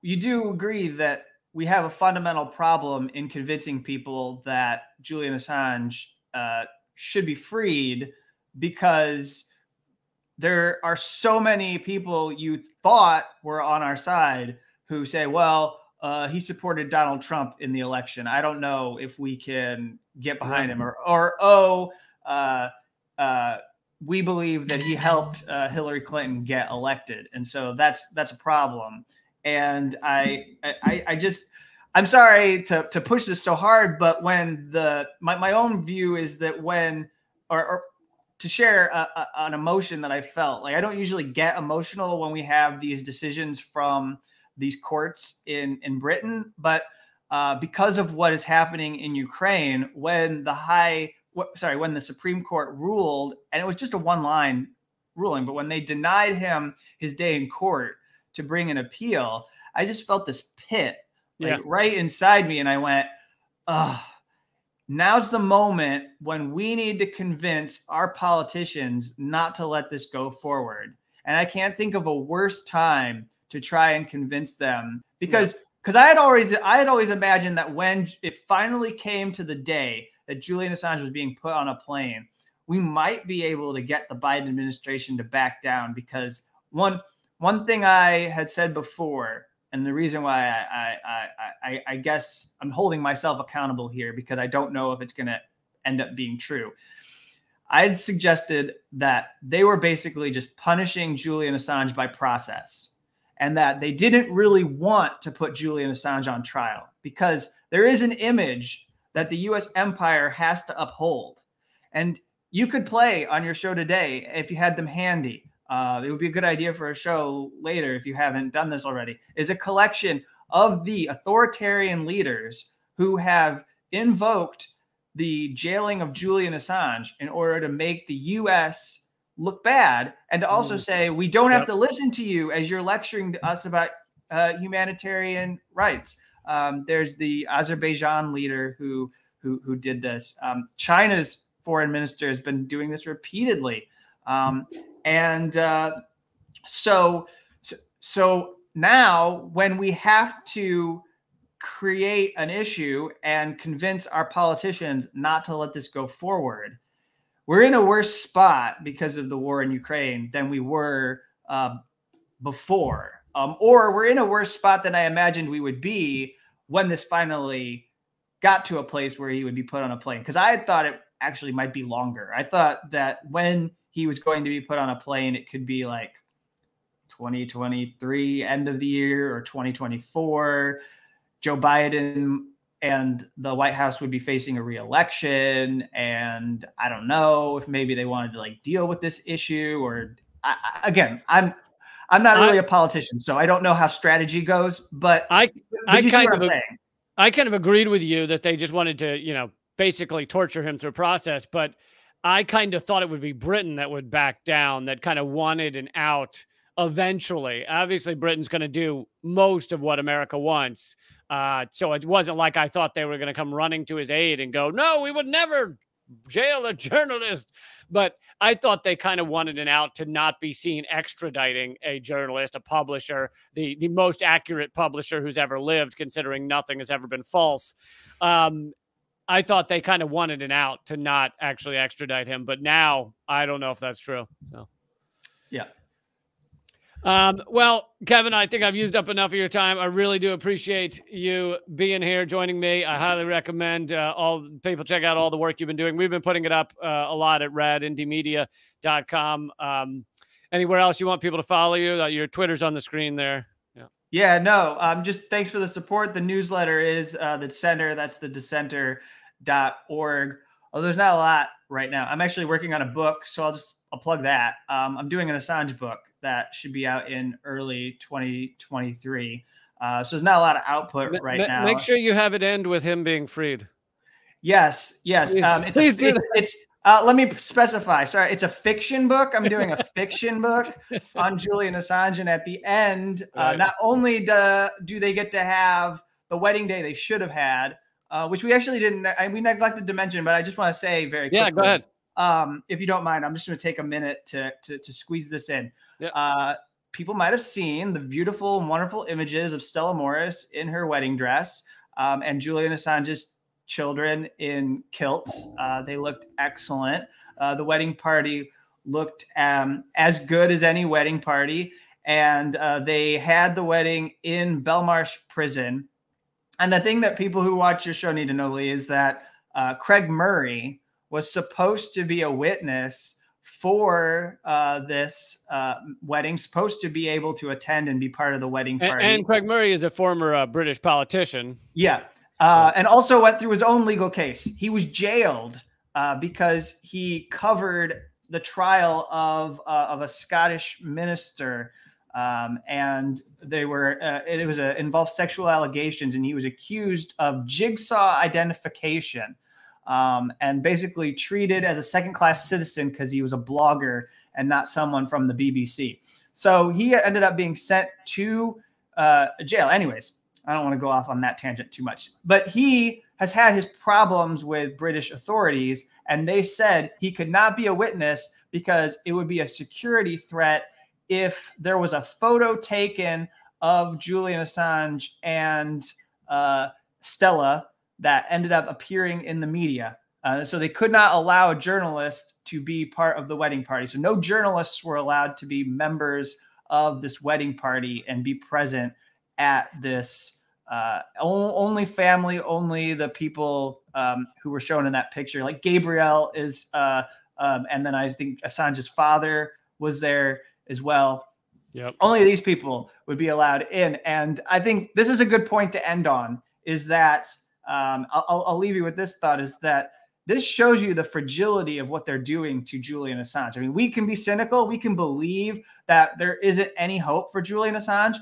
you do agree that we have a fundamental problem in convincing people that Julian Assange uh, should be freed because there are so many people you thought were on our side who say, well, uh, he supported Donald Trump in the election. I don't know if we can get behind him, or or oh, uh, uh, we believe that he helped uh, Hillary Clinton get elected, and so that's that's a problem. And I I, I just I'm sorry to to push this so hard, but when the my my own view is that when or, or to share a, a, an emotion that I felt like I don't usually get emotional when we have these decisions from these courts in in Britain, but uh, because of what is happening in Ukraine, when the high sorry when the Supreme Court ruled, and it was just a one line ruling, but when they denied him his day in court to bring an appeal, I just felt this pit like yeah. right inside me, and I went, "Ah." Now's the moment when we need to convince our politicians not to let this go forward. And I can't think of a worse time to try and convince them. Because because I had always I had always imagined that when it finally came to the day that Julian Assange was being put on a plane, we might be able to get the Biden administration to back down because one one thing I had said before, and the reason why I I I, I guess I'm holding myself accountable here because I don't know if it's going to end up being true. I had suggested that they were basically just punishing Julian Assange by process and that they didn't really want to put Julian Assange on trial because there is an image that the US empire has to uphold. And you could play on your show today if you had them handy. Uh, it would be a good idea for a show later if you haven't done this already. Is a collection of the authoritarian leaders who have invoked the jailing of Julian Assange in order to make the US look bad and to also mm. say we don't have to listen to you as you're lecturing to us about uh, humanitarian rights. Um, there's the Azerbaijan leader who who, who did this. Um, China's foreign minister has been doing this repeatedly, um, and uh, so, so so now when we have to create an issue and convince our politicians not to let this go forward we're in a worse spot because of the war in Ukraine than we were uh, before. Um, or we're in a worse spot than I imagined we would be when this finally got to a place where he would be put on a plane. Because I thought it actually might be longer. I thought that when he was going to be put on a plane, it could be like 2023 end of the year or 2024. Joe Biden and the White House would be facing a reelection. And I don't know if maybe they wanted to like deal with this issue or I, again, I'm I'm not really I, a politician, so I don't know how strategy goes. But I I kind of I kind of agreed with you that they just wanted to you know basically torture him through process, but I kind of thought it would be Britain that would back down, that kind of wanted an out eventually. Obviously, Britain's going to do most of what America wants. Uh, so it wasn't like I thought they were going to come running to his aid and go, no, we would never jail a journalist. But I thought they kind of wanted an out to not be seen extraditing a journalist, a publisher, the, the most accurate publisher who's ever lived, considering nothing has ever been false. Um, I thought they kind of wanted an out to not actually extradite him, but now I don't know if that's true. So, yeah, Um, well, Kevin, I think I've used up enough of your time. I really do appreciate you being here, joining me. I highly recommend uh, all people check out all the work you've been doing. We've been putting it up uh, a lot at radindymedia.com. Um, anywhere else you want people to follow you? Uh, your Twitter's on the screen there. Yeah. Yeah. No. Um. Just thanks for the support. The newsletter is uh, the center. That's the dissenter.org. Although there's not a lot right now. I'm actually working on a book, so I'll just I'll plug that. Um, I'm doing an Assange book that should be out in early 2023. Uh, so there's not a lot of output right M- now. Make sure you have it end with him being freed. Yes, yes. Please, um, it's please a, do it's, it's uh, let me specify. Sorry, it's a fiction book. I'm doing a fiction book *laughs* on Julian Assange, and at the end, uh, right. not only do, do they get to have the wedding day they should have had, uh, which we actually didn't. I, we neglected to mention, but I just want to say very quickly. Yeah, go ahead. Um, if you don't mind, I'm just going to take a minute to, to to squeeze this in. Yep. Uh, people might have seen the beautiful and wonderful images of Stella Moris in her wedding dress um, and Julian Assange's children in kilts. Uh, they looked excellent. Uh, the wedding party looked um, as good as any wedding party. And uh, they had the wedding in Belmarsh prison. And the thing that people who watch your show need to know, Lee, is that uh, Craig Murray was supposed to be a witness for uh, this uh, wedding, supposed to be able to attend and be part of the wedding party. And, and Craig Murray is a former uh, British politician. Yeah. Uh, and also went through his own legal case. He was jailed uh, because he covered the trial of, uh, of a Scottish minister. Um, and they were it was a, involved sexual allegations, and he was accused of jigsaw identification um, and basically treated as a second class citizen because he was a blogger and not someone from the BBC. So he ended up being sent to uh, jail. Anyways, I don't want to go off on that tangent too much, but he has had his problems with British authorities, and they said he could not be a witness because it would be a security threat if there was a photo taken of Julian Assange and uh, Stella that ended up appearing in the media. Uh, so they could not allow a journalist to be part of the wedding party. So no journalists were allowed to be members of this wedding party and be present at this. Uh, only family, only the people um, who were shown in that picture. Like Gabriel is, uh, um, and then I think Assange's father was there as well. Yep. Only these people would be allowed in, and I think this is a good point to end on. Is that um, I'll, I'll leave you with this thought: is that this shows you the fragility of what they're doing to Julian Assange. I mean, we can be cynical, we can believe that there isn't any hope for Julian Assange.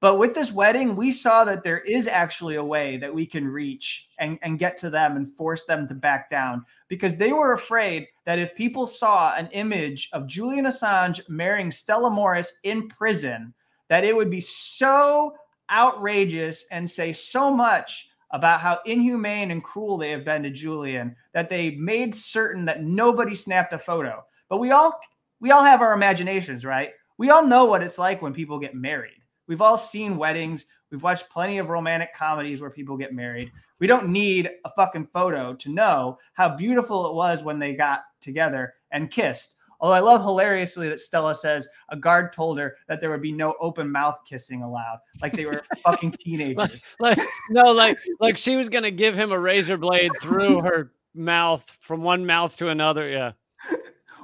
But with this wedding, we saw that there is actually a way that we can reach and, and get to them and force them to back down because they were afraid that if people saw an image of Julian Assange marrying Stella Moris in prison, that it would be so outrageous and say so much about how inhumane and cruel they have been to Julian that they made certain that nobody snapped a photo. But we all we all have our imaginations, right? We all know what it's like when people get married. We've all seen weddings. We've watched plenty of romantic comedies where people get married. We don't need a fucking photo to know how beautiful it was when they got together and kissed Although I love hilariously that Stella says a guard told her that there would be no open mouth kissing allowed, like they were *laughs* fucking teenagers. Like, *laughs* like, no, like like she was gonna give him a razor blade through *laughs* her mouth from one mouth to another. Yeah.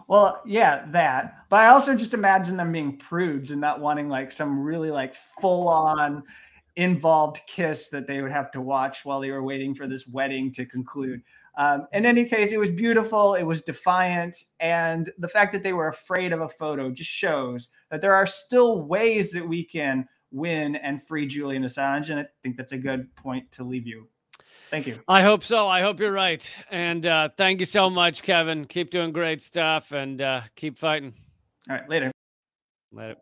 Well, yeah, that. But I also just imagine them being prudes and not wanting like some really like full on involved kiss that they would have to watch while they were waiting for this wedding to conclude. Um, in any case, it was beautiful. It was defiant. And the fact that they were afraid of a photo just shows that there are still ways that we can win and free Julian Assange. And I think that's a good point to leave you. Thank you. I hope so. I hope you're right. And uh, thank you so much, Kevin. Keep doing great stuff and uh, keep fighting. All right. Later. Later.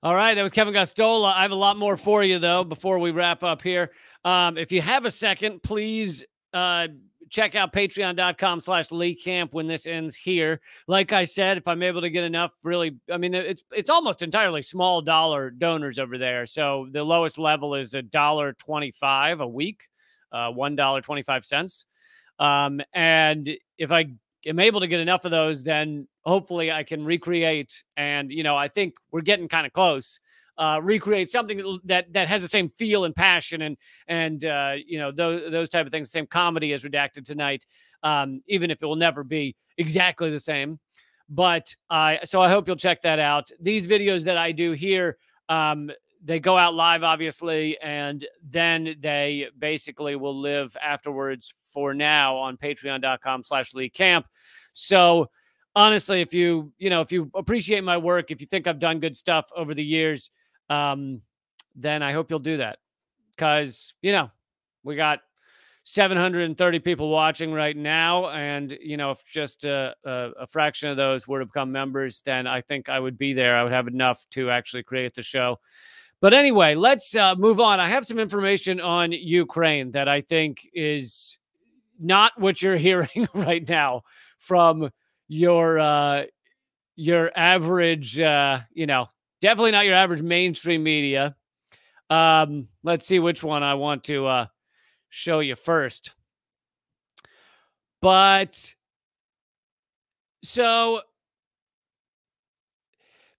All right, that was Kevin Gosztola. I have a lot more for you though before we wrap up here. Um, if you have a second, please uh, check out patreon.com slash lee camp when this ends here like i said if i'm able to get enough really i mean it's it's almost entirely small dollar donors over there so the lowest level is a dollar 25 a week uh, one dollar 25 cents um, and if i am able to get enough of those then hopefully I can recreate. And you know, I think we're getting kind of close. Uh, recreate something that that has the same feel and passion and and uh, you know those those type of things. Same comedy as redacted tonight, um, even if it will never be exactly the same. But I so I hope you'll check that out. These videos that I do here, um, they go out live, obviously, and then they basically will live afterwards for now on patreon.com slash Lee Camp. So honestly, if you, you know, if you appreciate my work, if you think I've done good stuff over the years, um, then I hope you'll do that. Cause, you know, we got 730 people watching right now. And, you know, if just a, a, a, fraction of those were to become members, then I think I would be there. I would have enough to actually create the show. But anyway, let's uh, move on. I have some information on Ukraine that I think is not what you're *laughs* hearing right now from your uh, your average, uh, you know, definitely not your average mainstream media. Um, let's see which one I want to uh, show you first. But so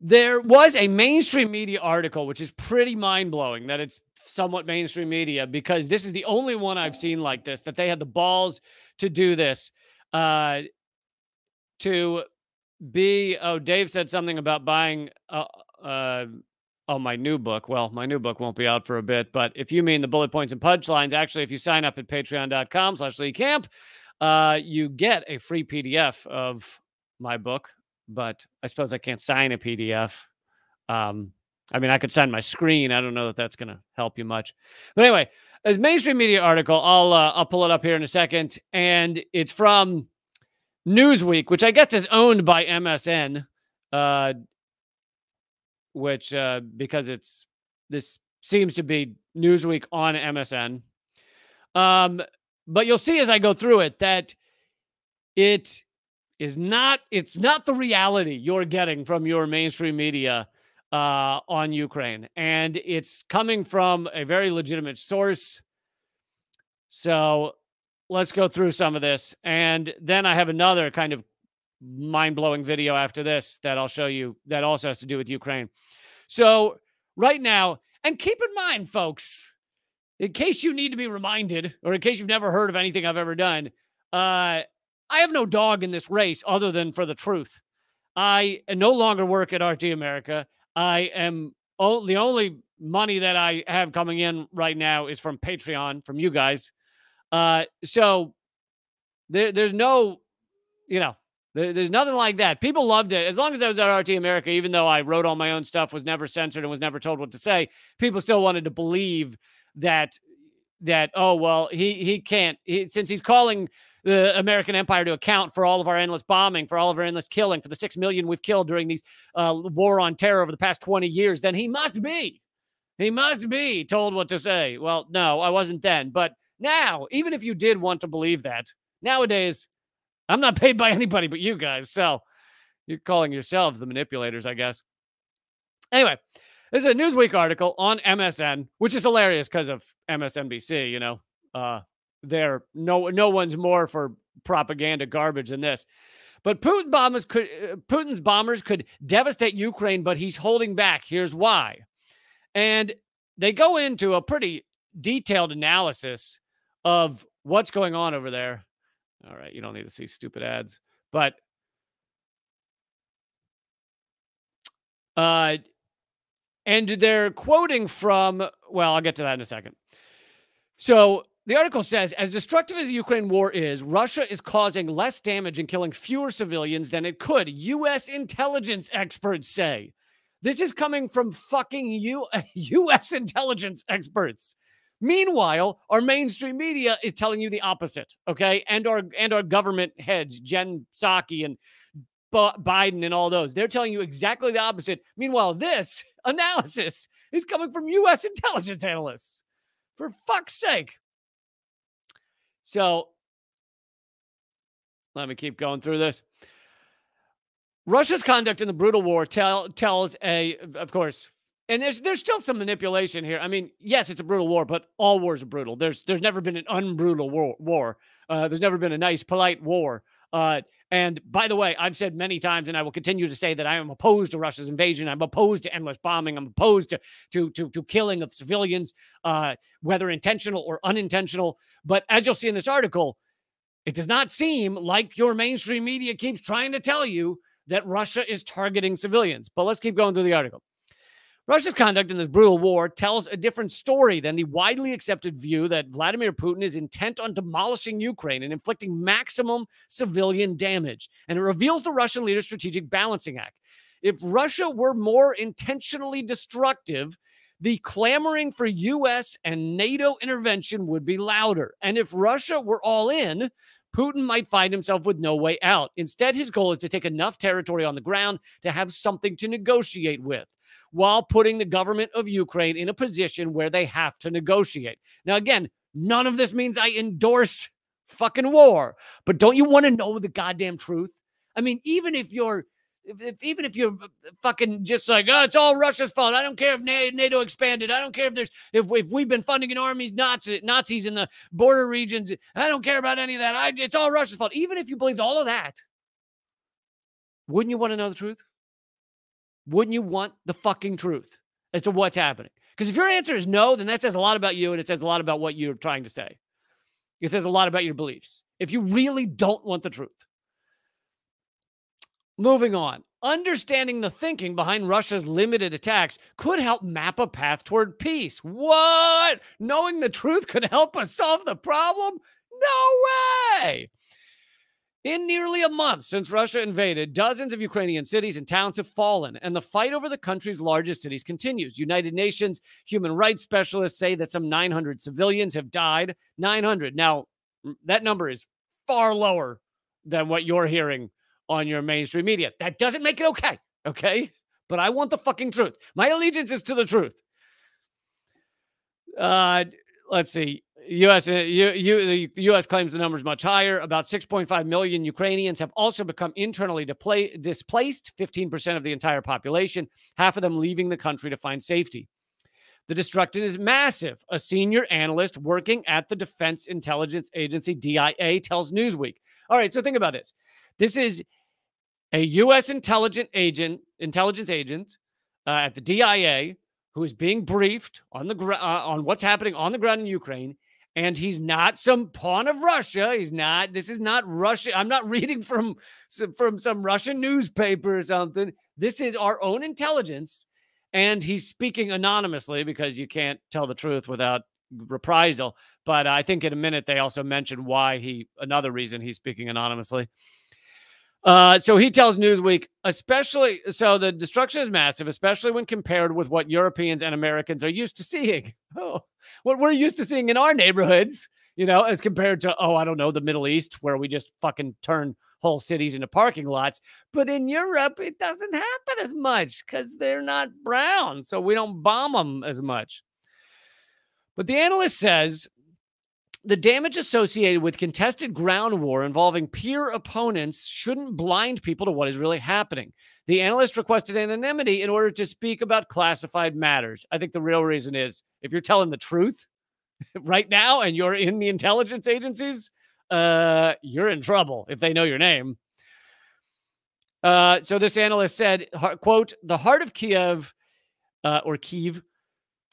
there was a mainstream media article, which is pretty mind blowing that it's somewhat mainstream media because this is the only one I've seen like this that they had the balls to do this. Uh, to be, oh, Dave said something about buying uh, uh, oh, my new book. Well, my new book won't be out for a bit, but if you mean the bullet points and punchlines, actually, if you sign up at patreon.com slash Lee Camp, uh, you get a free PDF of my book but I suppose I can't sign a PDF. Um, I mean, I could sign my screen. I don't know that that's going to help you much. But anyway, as mainstream media article, I'll uh, I'll pull it up here in a second, and it's from Newsweek, which I guess is owned by MSN, uh, which uh, because it's this seems to be Newsweek on MSN. Um, but you'll see as I go through it that it is not it's not the reality you're getting from your mainstream media uh, on Ukraine, and it's coming from a very legitimate source. So let's go through some of this, and then I have another kind of mind blowing video after this that I'll show you that also has to do with Ukraine. So right now, and keep in mind, folks, in case you need to be reminded, or in case you've never heard of anything I've ever done, uh, I have no dog in this race other than for the truth. I no longer work at RT America. I am the only money that I have coming in right now is from Patreon, from you guys. Uh, so there, there's no, you know, there, there's nothing like that. People loved it. As long as I was at RT America, even though I wrote all my own stuff, was never censored and was never told what to say, people still wanted to believe that that oh well he he can't he, since he's calling the American empire to account for all of our endless bombing, for all of our endless killing, for the six million we've killed during these uh, war on terror over the past 20 years, then he must be. He must be told what to say. Well, no, I wasn't then. But now, even if you did want to believe that, nowadays, I'm not paid by anybody but you guys. So you're calling yourselves the manipulators, I guess. Anyway, this is a Newsweek article on MSN, which is hilarious because of MSNBC, you know. Uh, there. No, no one's more for propaganda garbage than this. But Putin bombers could, uh, Putin's bombers could devastate Ukraine, but he's holding back. Here's why. And they go into a pretty detailed analysis of what's going on over there. All right, you don't need to see stupid ads, but uh and they're quoting from well, I'll get to that in a second. So the article says, as destructive as the Ukraine war is, Russia is causing less damage and killing fewer civilians than it could, U.S. intelligence experts say. This is coming from fucking U- *laughs* U.S. intelligence experts. Meanwhile, our mainstream media is telling you the opposite, okay? And our and our government heads, Jen Psaki and B- Biden and all those, they're telling you exactly the opposite. Meanwhile, this *laughs* analysis is coming from U.S. intelligence analysts. For fuck's sake. So let me keep going through this. Russia's conduct in the brutal war tell, tells a, of course, and there's there's still some manipulation here. I mean, yes, it's a brutal war, but all wars are brutal. There's there's never been an unbrutal war. war. Uh, there's never been a nice, polite war. Uh, and by the way, I've said many times, and I will continue to say that I am opposed to Russia's invasion. I'm opposed to endless bombing. I'm opposed to to to, to killing of civilians, uh, whether intentional or unintentional. But as you'll see in this article, it does not seem like your mainstream media keeps trying to tell you that Russia is targeting civilians. But let's keep going through the article. Russia's conduct in this brutal war tells a different story than the widely accepted view that Vladimir Putin is intent on demolishing Ukraine and inflicting maximum civilian damage. And it reveals the Russian leader's strategic balancing act. If Russia were more intentionally destructive, the clamoring for US and NATO intervention would be louder. And if Russia were all in, Putin might find himself with no way out. Instead, his goal is to take enough territory on the ground to have something to negotiate with while putting the government of Ukraine in a position where they have to negotiate. Now, again, none of this means I endorse fucking war, but don't you want to know the goddamn truth? I mean, even if you're if, even if you're fucking just like, oh, it's all Russia's fault. I don't care if NATO expanded. I don't care if there's if, if we've been funding an army's Nazi, Nazis in the border regions. I don't care about any of that. I, it's all Russia's fault. Even if you believed all of that, wouldn't you want to know the truth? Wouldn't you want the fucking truth as to what's happening? Because if your answer is no, then that says a lot about you and it says a lot about what you're trying to say. It says a lot about your beliefs. If you really don't want the truth. Moving on. Understanding the thinking behind Russia's limited attacks could help map a path toward peace. What? Knowing the truth could help us solve the problem? No way. In nearly a month since Russia invaded, dozens of Ukrainian cities and towns have fallen, and the fight over the country's largest cities continues. United Nations human rights specialists say that some 900 civilians have died. 900. Now, that number is far lower than what you're hearing on your mainstream media. That doesn't make it okay. Okay. But I want the fucking truth. My allegiance is to the truth. Uh, let's see. U.S. Uh, U, U, the U.S. claims the number is much higher. About 6.5 million Ukrainians have also become internally displaced, 15% of the entire population, half of them leaving the country to find safety. The destruction is massive. A senior analyst working at the Defense Intelligence Agency, DIA, tells Newsweek. All right, so think about this. This is a U.S. intelligence agent, intelligence agent uh, at the DIA who is being briefed on the uh, on what's happening on the ground in Ukraine and he's not some pawn of Russia. He's not. This is not Russia. I'm not *laughs* reading from from some Russian newspaper or something. This is our own intelligence, and he's speaking anonymously because you can't tell the truth without reprisal. But I think in a minute they also mentioned why he another reason he's speaking anonymously. Uh, so he tells Newsweek, especially so the destruction is massive, especially when compared with what Europeans and Americans are used to seeing. *laughs* Oh, what we're used to seeing in our neighborhoods, you know, as compared to, oh, I don't know, the Middle East, where we just fucking turn whole cities into parking lots. But in Europe, it doesn't happen as much because they're not brown. So we don't bomb them as much. But the analyst says the damage associated with contested ground war involving peer opponents shouldn't blind people to what is really happening. The analyst requested anonymity in order to speak about classified matters. I think the real reason is if you're telling the truth *laughs* right now and you're in the intelligence agencies, uh, you're in trouble if they know your name. Uh, so this analyst said, quote, the heart of Kiev uh, or Kiev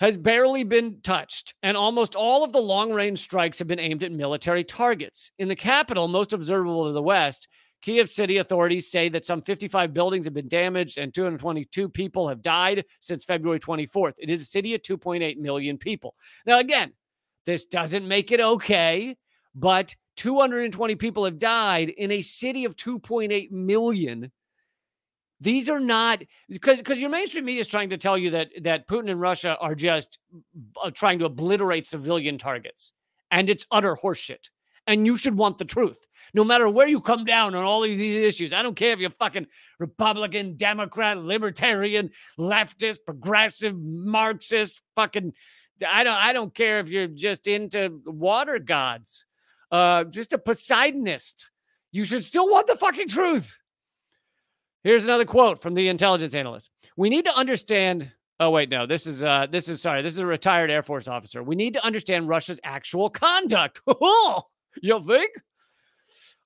has barely been touched, and almost all of the long range strikes have been aimed at military targets. In the capital, most observable to the west, Kiev city authorities say that some 55 buildings have been damaged and 222 people have died since February 24th. It is a city of 2.8 million people. Now, again, this doesn't make it okay, but 220 people have died in a city of 2.8 million these are not because because your mainstream media is trying to tell you that that Putin and Russia are just uh, trying to obliterate civilian targets, and it's utter horseshit. And you should want the truth, no matter where you come down on all of these issues. I don't care if you're fucking Republican, Democrat, Libertarian, leftist, progressive, Marxist, fucking. I don't. I don't care if you're just into water gods, uh, just a Poseidonist. You should still want the fucking truth. Here's another quote from the intelligence analyst. We need to understand Oh wait, no. This is uh this is sorry. This is a retired Air Force officer. We need to understand Russia's actual conduct. *laughs* you think?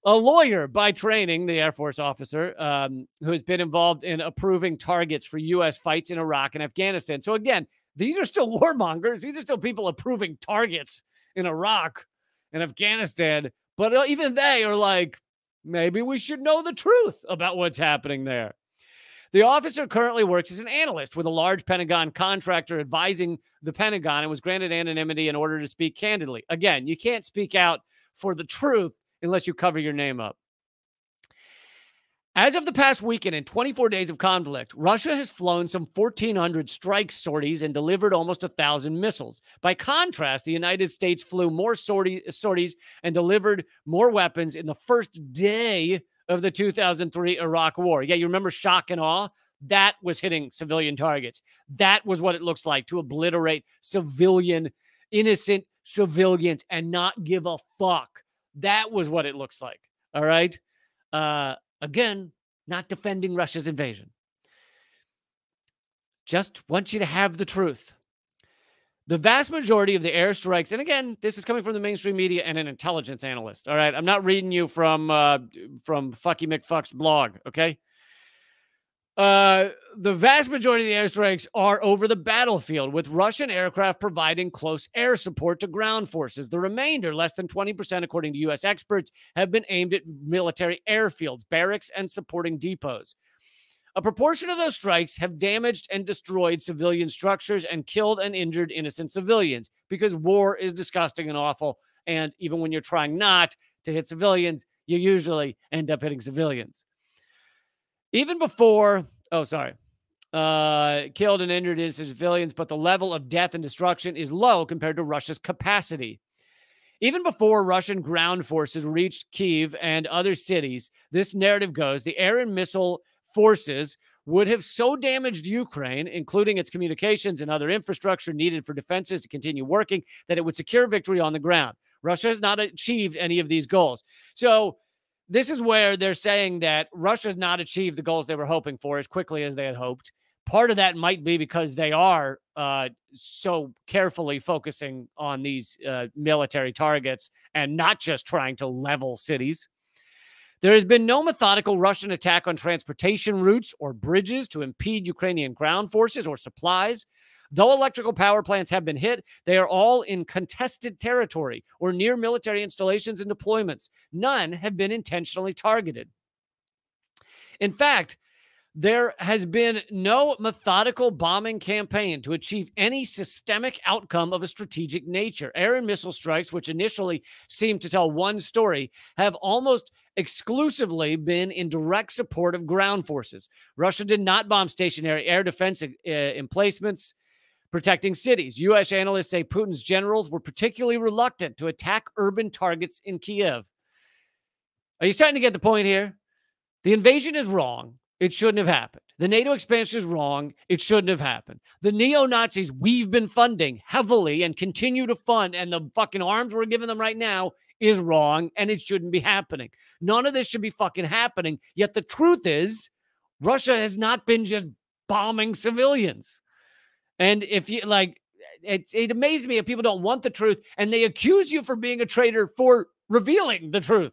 A lawyer by training, the Air Force officer, um, who has been involved in approving targets for U.S. fights in Iraq and Afghanistan. So again, these are still *laughs* warmongers. These are still people approving targets in Iraq and Afghanistan. But uh, even they are like, maybe we should know the truth about what's happening there. The officer currently works as an analyst with a large Pentagon contractor advising the Pentagon and was granted anonymity in order to speak candidly. Again, you can't speak out for the truth unless you cover your name up. As of the past weekend and 24 days of conflict, Russia has flown some 1,400 strike sorties and delivered almost 1,000 missiles. By contrast, the United States flew more sortie, sorties and delivered more weapons in the first day of the 2003 Iraq War. Yeah, you remember shock and awe? That was hitting civilian targets. That was what it looks like to obliterate civilian, innocent civilians and not give a fuck. That was what it looks like. All right. Uh, again, not defending Russia's invasion. Just want you to have the truth. The vast majority of the airstrikes, and again, this is coming from the mainstream media and an intelligence analyst. All right, I'm not reading you from uh, from Fucky McFuck's blog. Okay, uh, the vast majority of the airstrikes are over the battlefield, with Russian aircraft providing close air support to ground forces. The remainder, less than 20%, according to U.S. experts, have been aimed at military airfields, barracks, and supporting depots. A proportion of those strikes have damaged and destroyed civilian structures and killed and injured innocent civilians because war is disgusting and awful. And even when you're trying not to hit civilians, you usually end up hitting civilians. Even before, oh, sorry, uh, killed and injured innocent civilians, but the level of death and destruction is low compared to Russia's capacity. Even before Russian ground forces reached Kiev and other cities, this narrative goes the air and missile forces would have so damaged Ukraine, including its communications and other infrastructure needed for defenses to continue working, that it would secure victory on the ground. Russia has not achieved any of these goals. So, this is where they're saying that Russia has not achieved the goals they were hoping for as quickly as they had hoped. Part of that might be because they are uh, so carefully focusing on these uh, military targets and not just trying to level cities. There has been no methodical Russian attack on transportation routes or bridges to impede Ukrainian ground forces or supplies. Though electrical power plants have been hit, they are all in contested territory or near military installations and deployments. None have been intentionally targeted. In fact, there has been no methodical bombing campaign to achieve any systemic outcome of a strategic nature. Air and missile strikes, which initially seemed to tell one story, have almost exclusively been in direct support of ground forces. Russia did not bomb stationary air defense uh, emplacements protecting cities. U.S. analysts say Putin's generals were particularly reluctant to attack urban targets in Kiev. Are you starting to get the point here? The invasion is wrong. It shouldn't have happened. The NATO expansion is wrong. It shouldn't have happened. The neo Nazis we've been funding heavily and continue to fund, and the fucking arms we're giving them right now is wrong and it shouldn't be happening. None of this should be fucking happening. Yet the truth is, Russia has not been just bombing civilians. And if you like, it, it amazes me if people don't want the truth and they accuse you for being a traitor for revealing the truth.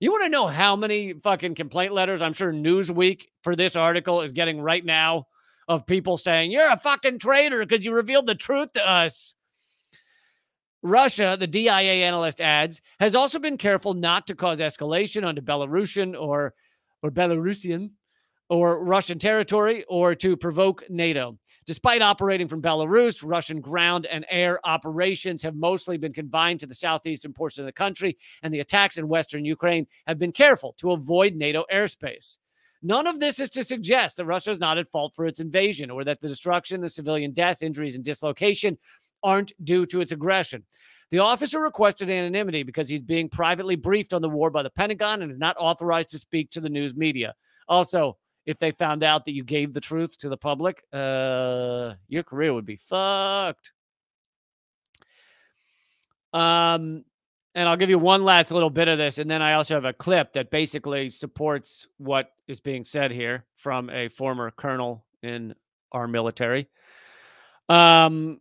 You want to know how many fucking complaint letters I'm sure Newsweek for this article is getting right now of people saying, You're a fucking traitor because you revealed the truth to us. Russia, the DIA analyst adds, has also been careful not to cause escalation onto Belarusian or or Belarusian or Russian territory or to provoke NATO. Despite operating from Belarus, Russian ground and air operations have mostly been confined to the southeastern portion of the country, and the attacks in western Ukraine have been careful to avoid NATO airspace. None of this is to suggest that Russia is not at fault for its invasion or that the destruction, the civilian deaths, injuries, and dislocation aren't due to its aggression. The officer requested anonymity because he's being privately briefed on the war by the Pentagon and is not authorized to speak to the news media. Also, if they found out that you gave the truth to the public, uh, your career would be fucked. Um, and I'll give you one last little bit of this, and then I also have a clip that basically supports what is being said here from a former colonel in our military. Um,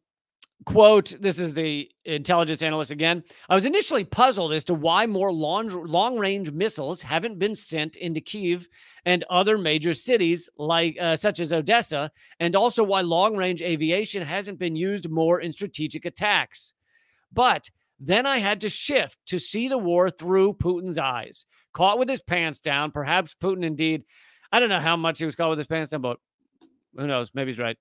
quote this is the intelligence analyst again i was initially puzzled as to why more long, long range missiles haven't been sent into kiev and other major cities like uh, such as odessa and also why long range aviation hasn't been used more in strategic attacks. But then i had to shift to see the war through putin's eyes. Caught with his pants down perhaps putin indeed i don't know how much he was caught with his pants down but who knows? Maybe he's right.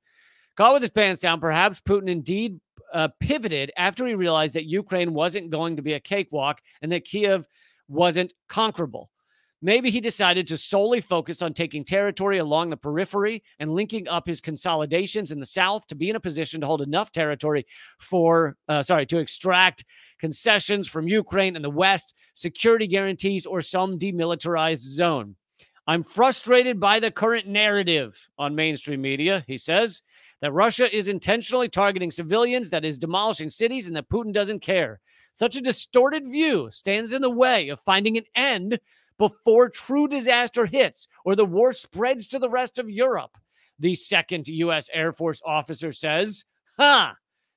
Caught with his pants down, perhaps Putin indeed uh, pivoted after he realized that Ukraine wasn't going to be a cakewalk and that Kiev wasn't conquerable. Maybe he decided to solely focus on taking territory along the periphery and linking up his consolidations in the south to be in a position to hold enough territory for, uh, sorry, to extract concessions from Ukraine and the west, security guarantees, or some demilitarized zone. I'm frustrated by the current narrative on mainstream media, he says that Russia is intentionally targeting civilians, that is demolishing cities, and that Putin doesn't care. Such a distorted view stands in the way of finding an end before true disaster hits or the war spreads to the rest of Europe. The second U.S. Air Force officer says, Huh,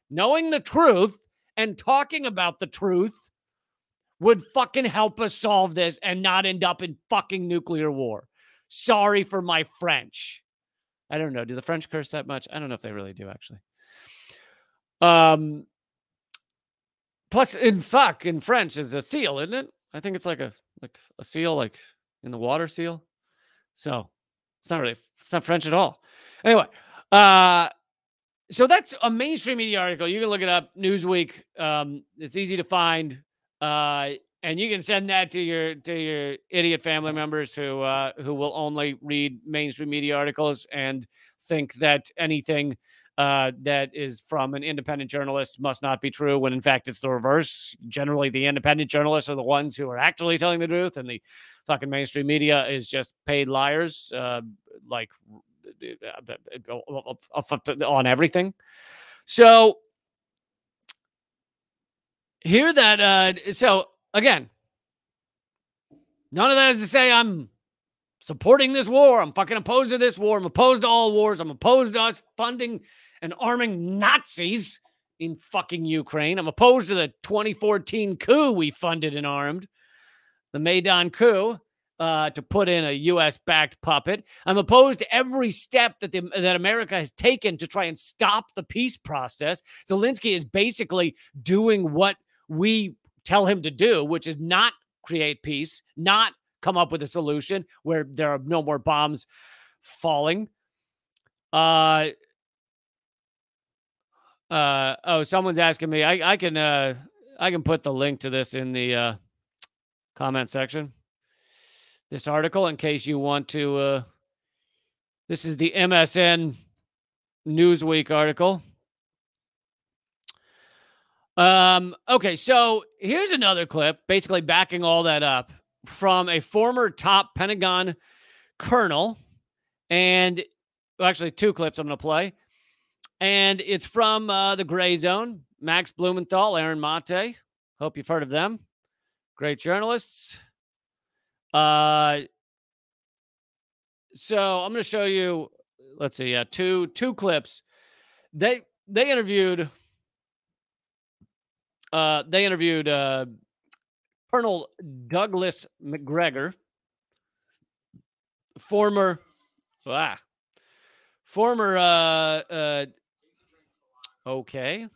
knowing the truth and talking about the truth would fucking help us solve this and not end up in fucking nuclear war. Sorry for my French. I don't know. Do the French curse that much? I don't know if they really do, actually. Um. Plus, in fuck in French is a seal, isn't it? I think it's like a like a seal, like in the water seal. So it's not really it's not French at all. Anyway, uh, so that's a mainstream media article. You can look it up. Newsweek. Um, it's easy to find. Uh, and you can send that to your to your idiot family members who uh, who will only read mainstream media articles and think that anything uh, that is from an independent journalist must not be true when in fact it's the reverse. Generally, the independent journalists are the ones who are actually telling the truth, and the fucking mainstream media is just paid liars, uh, like *laughs* on everything. So hear that. Uh, so again, none of that is to say I'm supporting this war. I'm fucking opposed to this war. I'm opposed to all wars. I'm opposed to us funding and arming Nazis in fucking Ukraine. I'm opposed to the 2014 coup we funded and armed, the Maidan coup. Uh, to put in a U.S. backed puppet. I'm opposed to every step that the, that America has taken to try and stop the peace process. Zelensky is basically doing what we tell him to do, which is not create peace, not come up with a solution where there are no more bombs falling. Uh, uh, oh, someone's asking me. I, I can uh, I can put the link to this in the uh, comment section. This article, in case you want to. Uh, this is the MSN Newsweek article. Um, okay, so here's another clip, basically backing all that up from a former top Pentagon colonel. And well, actually, two clips I'm going to play. And it's from uh, the Gray Zone, Max Blumenthal, Aaron Mate. Hope you've heard of them. Great journalists. Uh, so I'm going to show you. Let's see, yeah, two two clips. They they interviewed uh, they interviewed uh, Colonel Douglas Macgregor, former, ah, former, uh, uh, okay,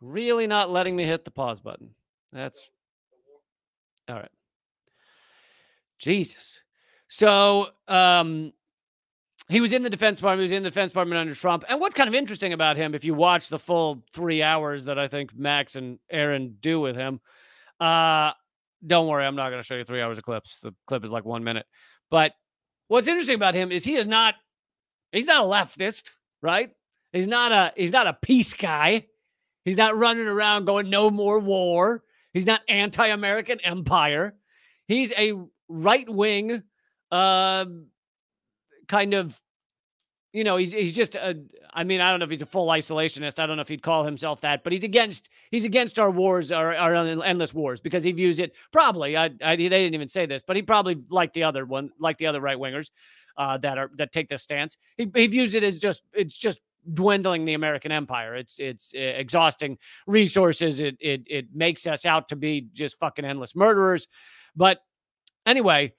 really not letting me hit the pause button. That's all right. Jesus. So, um, he was in the Defense Department. He was in the Defense Department under Trump. And what's kind of interesting about him, if you watch the full three hours that I think Max and Aaron do with him, uh, don't worry, I'm not going to show you three hours of clips. The clip is like one minute. But what's interesting about him is he is not, he's not a leftist, right? He's not a he's not a peace guy. He's not running around going no more war. He's not anti-American empire. He's a right wing. Uh, kind of you know, he's, he's just, a, I mean, I don't know if he's a full isolationist. I don't know if he'd call himself that, but he's against, he's against our wars, our, our endless wars, because he views it probably, I, I, they didn't even say this, but he probably like the other one, like the other right wingers, uh, that are that take this stance. He, he views it as just it's just dwindling the American empire. It's it's uh, exhausting resources. It it it makes us out to be just fucking endless murderers. But anyway,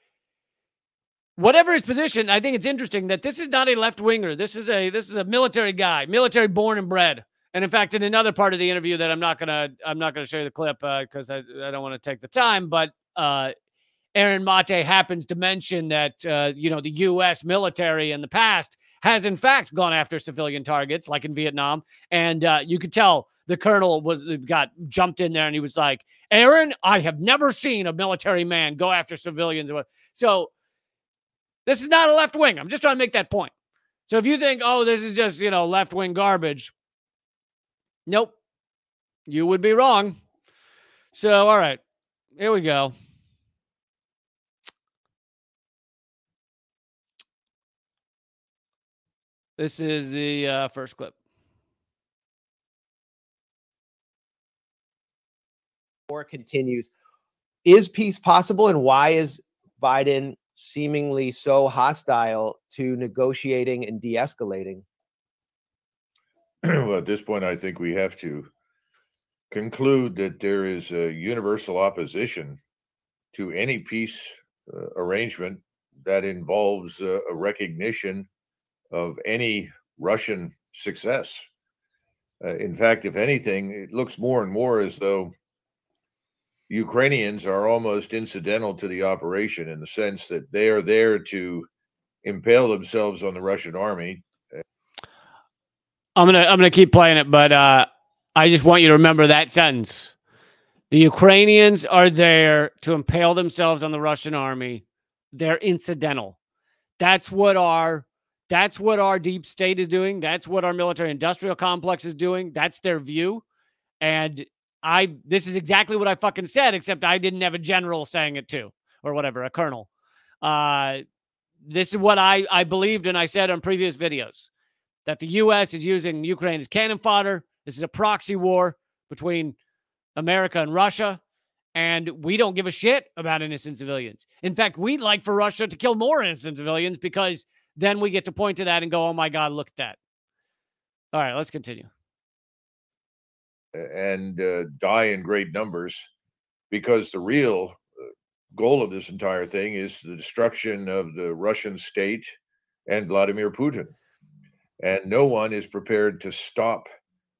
whatever his position, I think it's interesting that this is not a left winger. This is a this is a military guy, military born and bred. And in fact, in another part of the interview that I'm not gonna I'm not gonna show you the clip because uh, I, I don't want to take the time, but uh, Aaron Mate happens to mention that uh, you know the U.S. military in the past has in fact gone after civilian targets, like in Vietnam, and uh, you could tell the colonel was got jumped in there and he was like, "Aaron, I have never seen a military man go after civilians." So this is not a left wing. I'm just trying to make that point. So if you think, "Oh, this is just you know left wing garbage," nope, you would be wrong. So all right, here we go. This is the uh, first clip. War continues. Is peace possible, and why is Biden seemingly so hostile to negotiating and de escalating? *clears throat* well, at this point, I think we have to conclude that there is a universal opposition to any peace uh, arrangement that involves uh, a recognition of any Russian success. Uh, in fact, if anything, it looks more and more as though Ukrainians are almost incidental to the operation in the sense that they are there to impale themselves on the Russian army. I'm gonna I'm gonna keep playing it, but uh, I just want you to remember that sentence. The Ukrainians are there to impale themselves on the Russian army. They're incidental. That's what our that's what our deep state is doing. That's what our military industrial complex is doing. That's their view. And I, this is exactly what I fucking said, except I didn't have a general saying it too, or whatever, a colonel. Uh, this is what I, I believed and I said on previous videos that the U.S. is using Ukraine as cannon fodder. This is a proxy war between America and Russia. And we don't give a shit about innocent civilians. In fact, we'd like for Russia to kill more innocent civilians because then we get to point to that and go, oh my God, look at that. All right, let's continue. And uh, die in great numbers because the real uh, goal of this entire thing is the destruction of the Russian state and Vladimir Putin. And no one is prepared to stop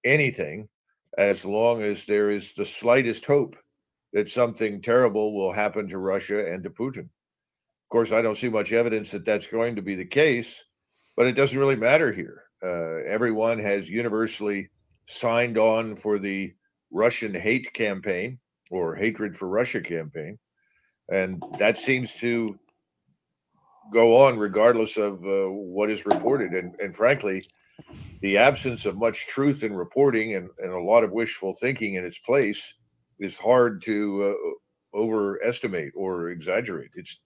anything as long as there is the slightest hope that something terrible will happen to Russia and to Putin Of course, I don't see much evidence that that's going to be the case, but it doesn't really matter here. Uh, everyone has universally signed on for the Russian hate campaign or hatred for Russia campaign. And that seems to go on regardless of uh, what is reported. And, and frankly, the absence of much truth in reporting and, and a lot of wishful thinking in its place is hard to uh, overestimate or exaggerate. It's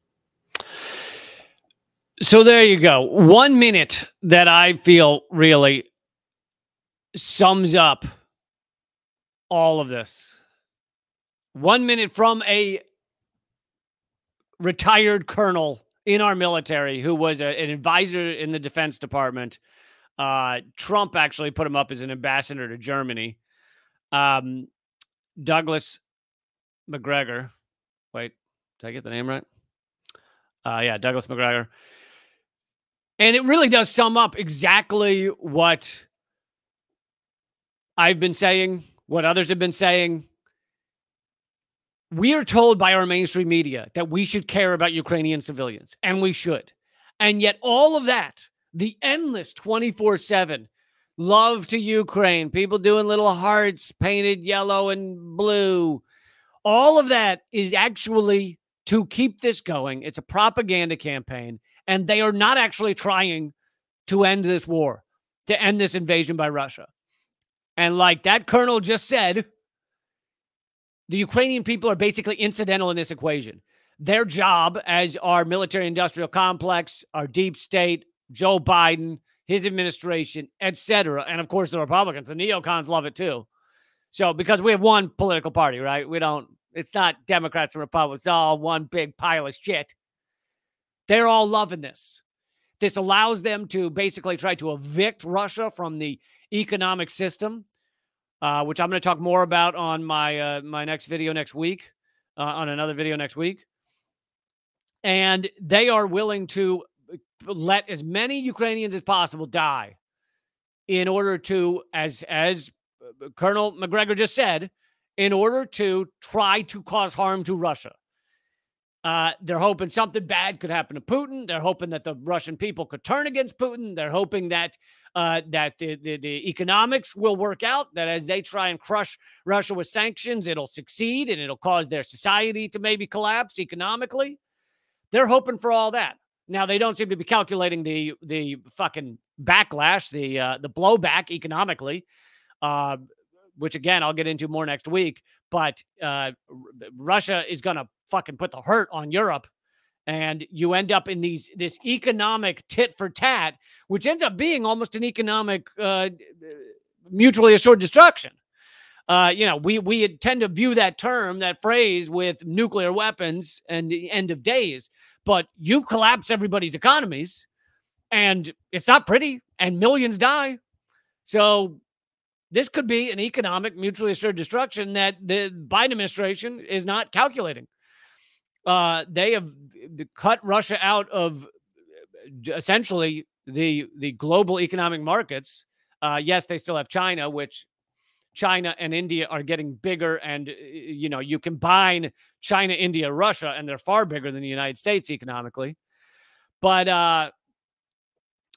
so there you go. One minute that I feel really sums up all of this. One minute from a retired colonel in our military who was a, an advisor in the Defense Department. Uh, Trump actually put him up as an ambassador to Germany. Um, Douglas Macgregor. Wait, did I get the name right? Uh, yeah, Douglas Macgregor. And it really does sum up exactly what I've been saying, what others have been saying. We are told by our mainstream media that we should care about Ukrainian civilians, and we should. And yet, all of that, the endless 24 7 love to Ukraine, people doing little hearts painted yellow and blue, all of that is actually to keep this going. It's a propaganda campaign, and they are not actually trying to end this war, to end this invasion by Russia. And like that colonel just said, the Ukrainian people are basically incidental in this equation. Their job as our military industrial complex, our deep state, Joe Biden, his administration, etc., and of course the Republicans, the neocons love it too. So because we have one political party, right? We don't it's not Democrats and Republicans. It's all one big pile of shit. They're all loving this. This allows them to basically try to evict Russia from the economic system, uh, which I'm going to talk more about on my uh, my next video next week, uh, on another video next week. And they are willing to let as many Ukrainians as possible die in order to, as as uh, Colonel Macgregor just said, in order to try to cause harm to Russia. Uh, they're hoping something bad could happen to Putin. They're hoping that the Russian people could turn against Putin. They're hoping that uh, that the, the, the economics will work out. That as they try and crush Russia with sanctions, it'll succeed and it'll cause their society to maybe collapse economically. They're hoping for all that. Now they don't seem to be calculating the the fucking backlash, the uh, the blowback economically, uh, which again I'll get into more next week. But uh, Russia is going to fucking put the hurt on Europe, and you end up in these this economic tit for tat, which ends up being almost an economic uh, mutually assured destruction. Uh, you know, we we tend to view that term, that phrase, with nuclear weapons and the end of days. But you collapse everybody's economies, and it's not pretty, and millions die. So this could be an economic mutually assured destruction that the Biden administration is not calculating. Uh, they have cut Russia out of uh, essentially the the global economic markets. Uh, yes, they still have China, which China and India are getting bigger, and you know you combine China, India, Russia, and they're far bigger than the United States economically. But uh,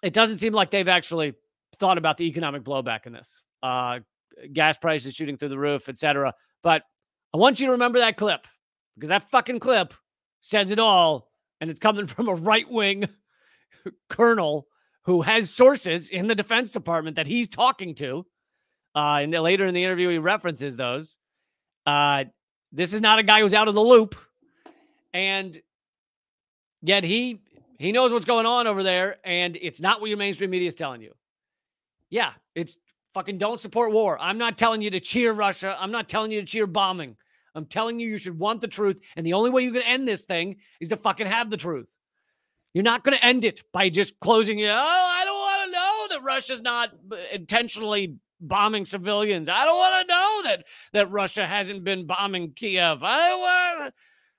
it doesn't seem like they've actually thought about the economic blowback in this. Uh, gas prices shooting through the roof, etc. But I want you to remember that clip because that fucking clip says it all, and it's coming *laughs* from a right wing *laughs* colonel who has sources in the Defense Department that he's talking to. Uh, and later in the interview, he references those. Uh, this is not a guy who's out of the loop, and yet he he knows what's going on over there, and it's not what your mainstream media is telling you. Yeah, it's fucking don't support war. I'm not telling you to cheer Russia. I'm not telling you to cheer bombing. I'm telling you, you should want the truth. And the only way you can end this thing is to fucking have the truth. You're not going to end it by just closing it. Oh, I don't want to know that Russia's not intentionally bombing civilians. I don't want to know that that Russia hasn't been bombing Kiev. I don't want.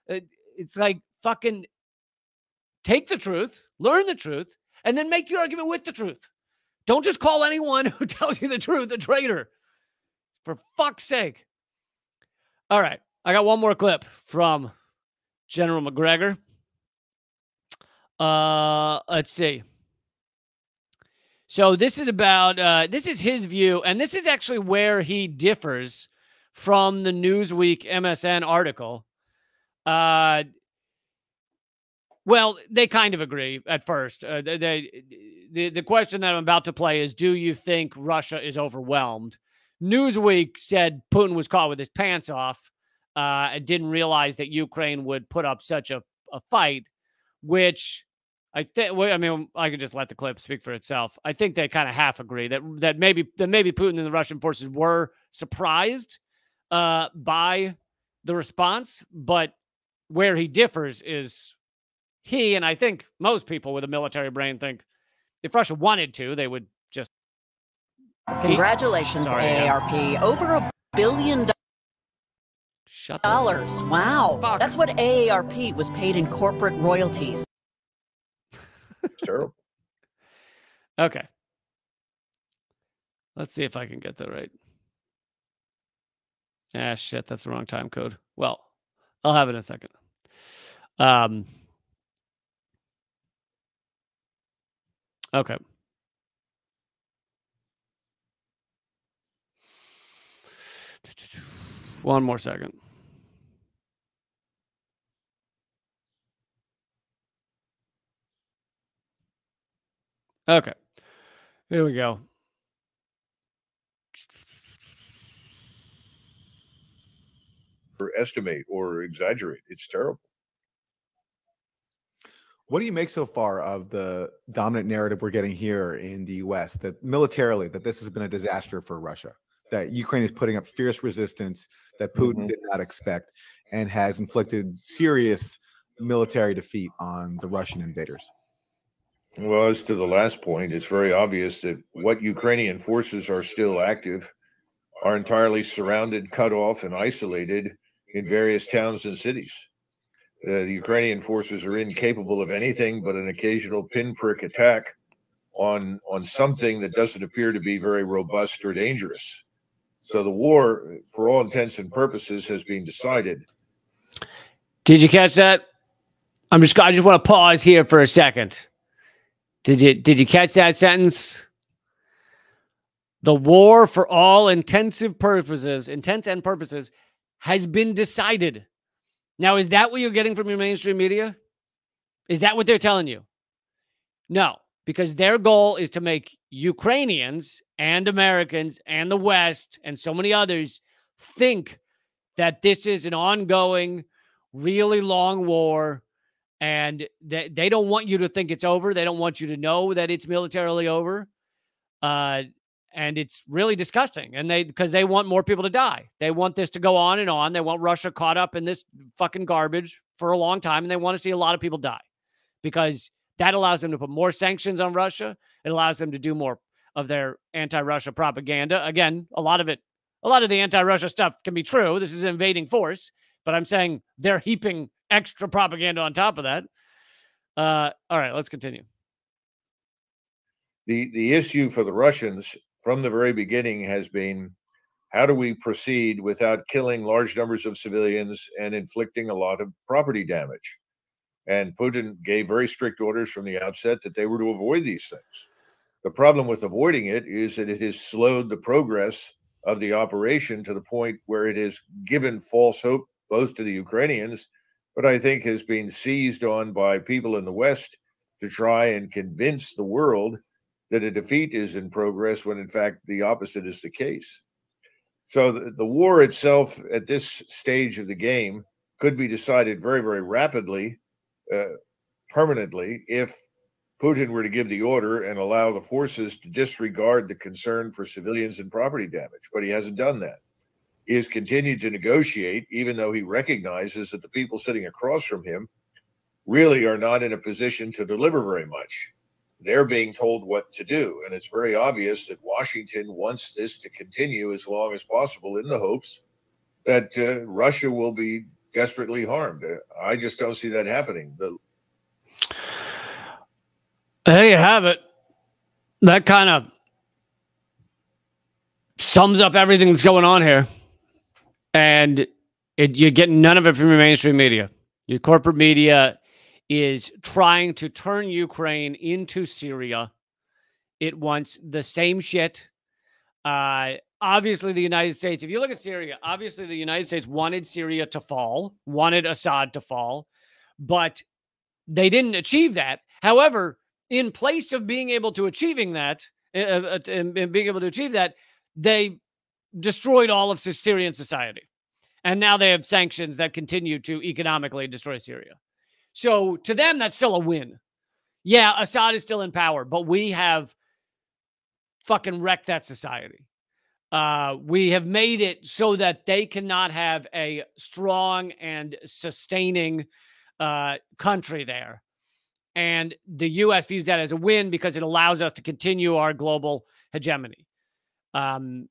Uh, it's like fucking take the truth, learn the truth, and then make your argument with the truth. Don't just call anyone *laughs* who tells you the truth a traitor. For fuck's sake. All right. I got one more clip from General Macgregor. Uh, let's see. So this is about uh, this is his view, and this is actually where he differs from the Newsweek MSN article. Uh, well, they kind of agree at first. Uh, they, they, the the question that I'm about to play is: Do you think Russia is overwhelmed? Newsweek said Putin was caught with his pants off uh, and didn't realize that Ukraine would put up such a, a fight, which I think. I mean, I could just let the clip speak for itself. I think they kind of half agree that that maybe that maybe Putin and the Russian forces were surprised uh, by the response, but where he differs is he and I think most people with a military brain think if Russia wanted to, they would just. Congratulations, Sorry, AARP. Yeah. Over a billion Shut dollars. Wow. Fuck. That's what AARP was paid in corporate royalties. *laughs* terrible. Okay. Let's see if I can get that right. Ah, shit, that's the wrong time code. Well, I'll have it in a second. Um, Okay. One more second. Okay. Here we go. Or estimate or exaggerate. It's terrible. What do you make so far of the dominant narrative we're getting here in the U.S. that militarily that this has been a disaster for Russia, that Ukraine is putting up fierce resistance that Putin mm-hmm. did not expect, and has inflicted serious military defeat on the Russian invaders? Well, as to the last point, it's very obvious that what Ukrainian forces are still active are entirely surrounded, cut off, and isolated in various towns and cities. Uh, the Ukrainian forces are incapable of anything but an occasional pinprick attack on on something that doesn't appear to be very robust or dangerous. So the war, for all intents and purposes, has been decided. Did you catch that? I'm just I just want to pause here for a second. Did you did you catch that sentence? The war for all intensive purposes, intents and purposes, has been decided. Now, is that what you're getting from your mainstream media? Is that what they're telling you? No, because their goal is to make Ukrainians and Americans and the West and so many others think that this is an ongoing, really long war and they, they don't want you to think it's over. They don't want you to know that it's militarily over. Uh, and it's really disgusting. And they because they want more people to die. They want this to go on and on. They want Russia caught up in this fucking garbage for a long time, and they want to see a lot of people die because that allows them to put more sanctions on Russia. It allows them to do more of their anti-Russia propaganda. Again, a lot of it, a lot of the anti-Russia stuff can be true. This is an invading force, but I'm saying they're heaping extra propaganda on top of that. Uh, all right, let's continue. The the issue for the Russians from the very beginning has been how do we proceed without killing large numbers of civilians and inflicting a lot of property damage? And Putin gave very strict orders from the outset that they were to avoid these things. The problem with avoiding it is that it has slowed the progress of the operation to the point where it has given false hope both to the Ukrainians, but I think has been seized on by people in the West to try and convince the world that a defeat is in progress when in fact the opposite is the case. So the, the war itself at this stage of the game could be decided very, very rapidly, uh, permanently, if Putin were to give the order and allow the forces to disregard the concern for civilians and property damage. But he hasn't done that. He has continued to negotiate, even though he recognizes that the people sitting across from him really are not in a position to deliver very much they're being told what to do. And it's very obvious that Washington wants this to continue as long as possible in the hopes that uh, Russia will be desperately harmed. Uh, I just don't see that happening. The- there you have it. That kind of sums up everything that's going on here. And it, you're getting none of it from your mainstream media. Your corporate media is trying to turn Ukraine into Syria. It wants the same shit. Uh, obviously, the United States, if you look at Syria, obviously the United States wanted Syria to fall, wanted Assad to fall, but they didn't achieve that. However, in place of being able to achieving that, uh, uh, and being able to achieve that, they destroyed all of Syrian society. And now they have sanctions that continue to economically destroy Syria. So to them, that's still a win. Yeah, Assad is still in power, but we have fucking wrecked that society. Uh, we have made it so that they cannot have a strong and sustaining uh, country there. And the U.S. views that as a win because it allows us to continue our global hegemony. Um,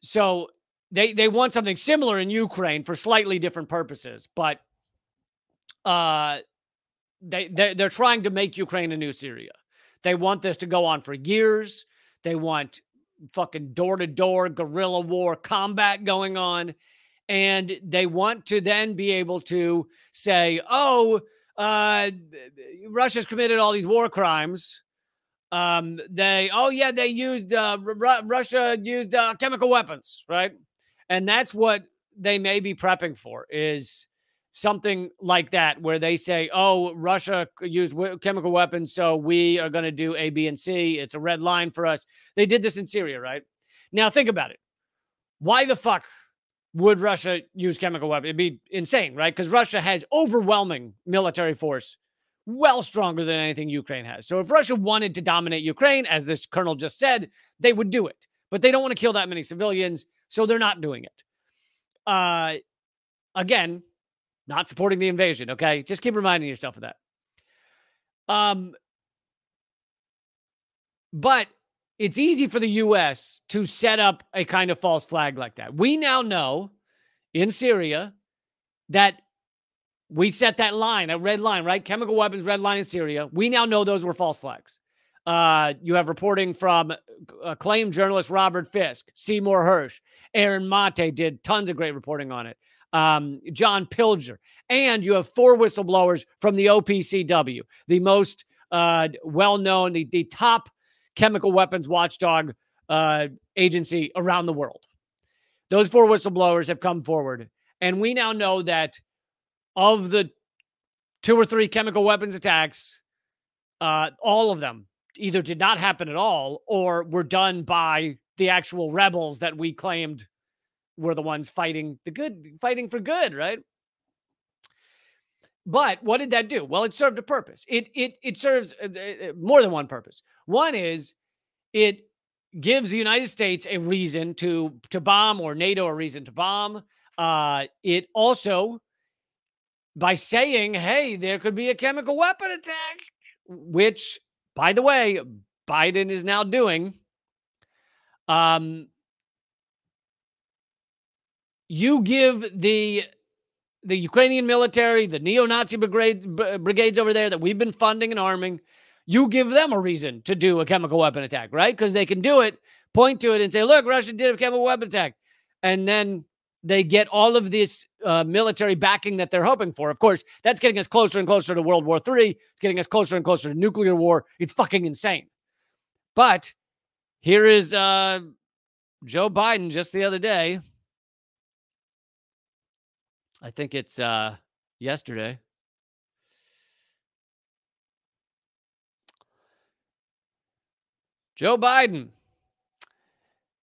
so they they want something similar in Ukraine for slightly different purposes, but uh, they they're, they're trying to make Ukraine a new Syria. They want this to go on for years. They want fucking door to door guerrilla war combat going on. And they want to then be able to say, oh, uh, Russia's committed all these war crimes. Um, they, oh, yeah, they used, uh, Russia used uh, chemical weapons, right? And that's what they may be prepping for is something like that, where they say, oh, Russia used chemical weapons, so we are going to do A, B, and C. It's a red line for us. They did this in Syria, right? Now, think about it. Why the fuck would Russia use chemical weapons? It'd be insane, right? Because Russia has overwhelming military force, well stronger than anything Ukraine has. So if Russia wanted to dominate Ukraine, as this colonel just said, they would do it. But they don't want to kill that many civilians, so they're not doing it. Uh, again, not supporting the invasion. Okay. Just keep reminding yourself of that. Um, but it's easy for the US to set up a kind of false flag like that. We now know in Syria that we set that line, a red line, right? Chemical weapons, red line in Syria. We now know those were false flags. Uh, you have reporting from acclaimed journalist Robert Fisk, Seymour Hersh, Aaron Mate did tons of great reporting on it. Um, John Pilger, and you have four whistleblowers from the OPCW, the most uh, well known, the, the top chemical weapons watchdog uh, agency around the world. Those four whistleblowers have come forward. And we now know that of the two or three chemical weapons attacks, uh, all of them either did not happen at all or were done by the actual rebels that we claimed were the ones fighting the good, fighting for good, right? But what did that do? Well, it served a purpose. It it it serves uh, uh, more than one purpose. One is it gives the United States a reason to to bomb or NATO a reason to bomb. Uh, it also by saying, "Hey, there could be a chemical weapon attack," which, by the way, Biden is now doing. Um, you give the the Ukrainian military, the neo-Nazi brigade, brigades over there that we've been funding and arming, you give them a reason to do a chemical weapon attack, right? Because they can do it, point to it, and say, "Look, Russia did a chemical weapon attack," and then they get all of this uh, military backing that they're hoping for. Of course, that's getting us closer and closer to World War III. It's getting us closer and closer to nuclear war. It's fucking insane. But here is uh, Joe Biden just the other day I think it's uh, yesterday. Joe Biden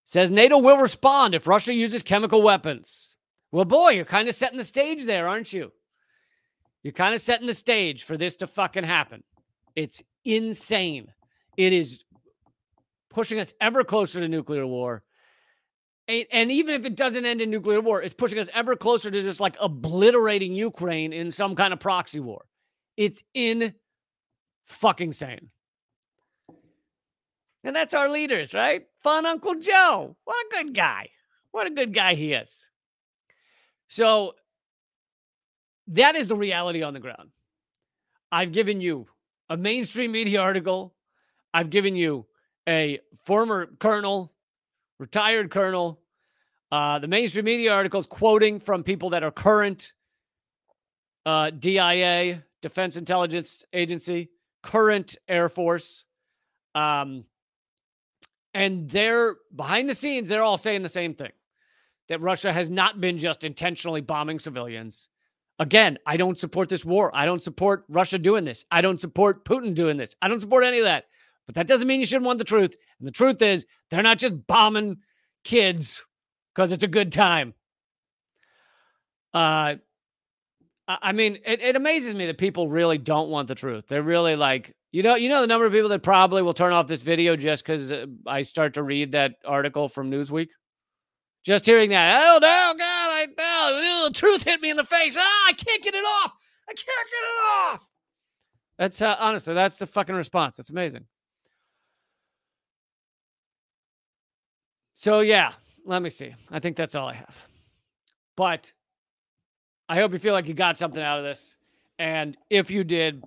says NATO will respond if Russia uses chemical weapons. Well, boy, you're kind of setting the stage there, aren't you? You're kind of setting the stage for this to fucking happen. It's insane. It is pushing us ever closer to nuclear war and even if it doesn't end in nuclear war, it's pushing us ever closer to just like obliterating Ukraine in some kind of proxy war. It's in fucking sane. And that's our leaders, right? Fun Uncle Joe. What a good guy. What a good guy he is. So that is the reality on the ground. I've given you a mainstream media article. I've given you a former colonel retired colonel. Uh, the mainstream media articles quoting from people that are current uh, DIA, Defense Intelligence Agency, current Air Force. Um, and they're behind the scenes, they're all saying the same thing that Russia has not been just intentionally bombing civilians. Again, I don't support this war. I don't support Russia doing this. I don't support Putin doing this. I don't support any of that. But that doesn't mean you shouldn't want the truth. And the truth is, they're not just bombing kids because it's a good time. Uh, I mean, it, it amazes me that people really don't want the truth. They're really like, you know, you know the number of people that probably will turn off this video just because uh, I start to read that article from Newsweek. Just hearing that, oh no, God, I oh, the truth hit me in the face. Ah, I can't get it off. I can't get it off. That's uh, honestly, that's the fucking response. It's amazing. So yeah, let me see. I think that's all I have. But I hope you feel like you got something out of this. And if you did,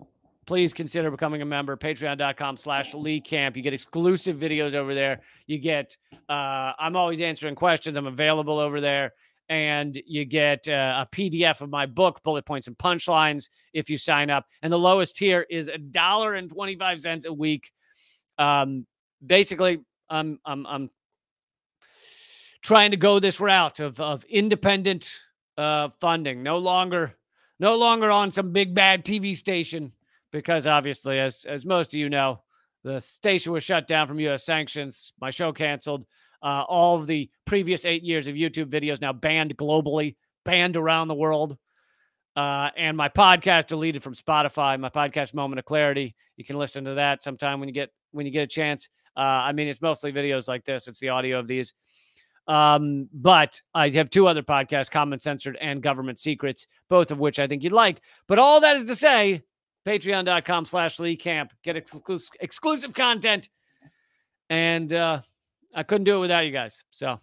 please consider becoming a member. Patreon.com slash Lee Camp. You get exclusive videos over there. You get, uh, I'm always answering questions. I'm available over there. And you get uh, a PDF of my book, Bullet Points and Punchlines, if you sign up. And the lowest tier is a dollar and 25 cents a week. Um, basically, I'm, I'm, I'm trying to go this route of of independent uh, funding. No longer, no longer on some big bad TV station because obviously, as as most of you know, the station was shut down from U.S. sanctions. My show canceled. Uh, all of the previous eight years of YouTube videos now banned globally, banned around the world. Uh, and my podcast deleted from Spotify. My podcast, Moment of Clarity. You can listen to that sometime when you get when you get a chance. Uh, I mean, it's mostly videos like this. It's the audio of these. Um, but I have two other podcasts, Common Censored and Government Secrets, both of which I think you'd like. But all that is to say, patreon.com slash Lee Camp. Get exclusive content. and uh, I couldn't do it without you guys. So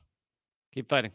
keep fighting.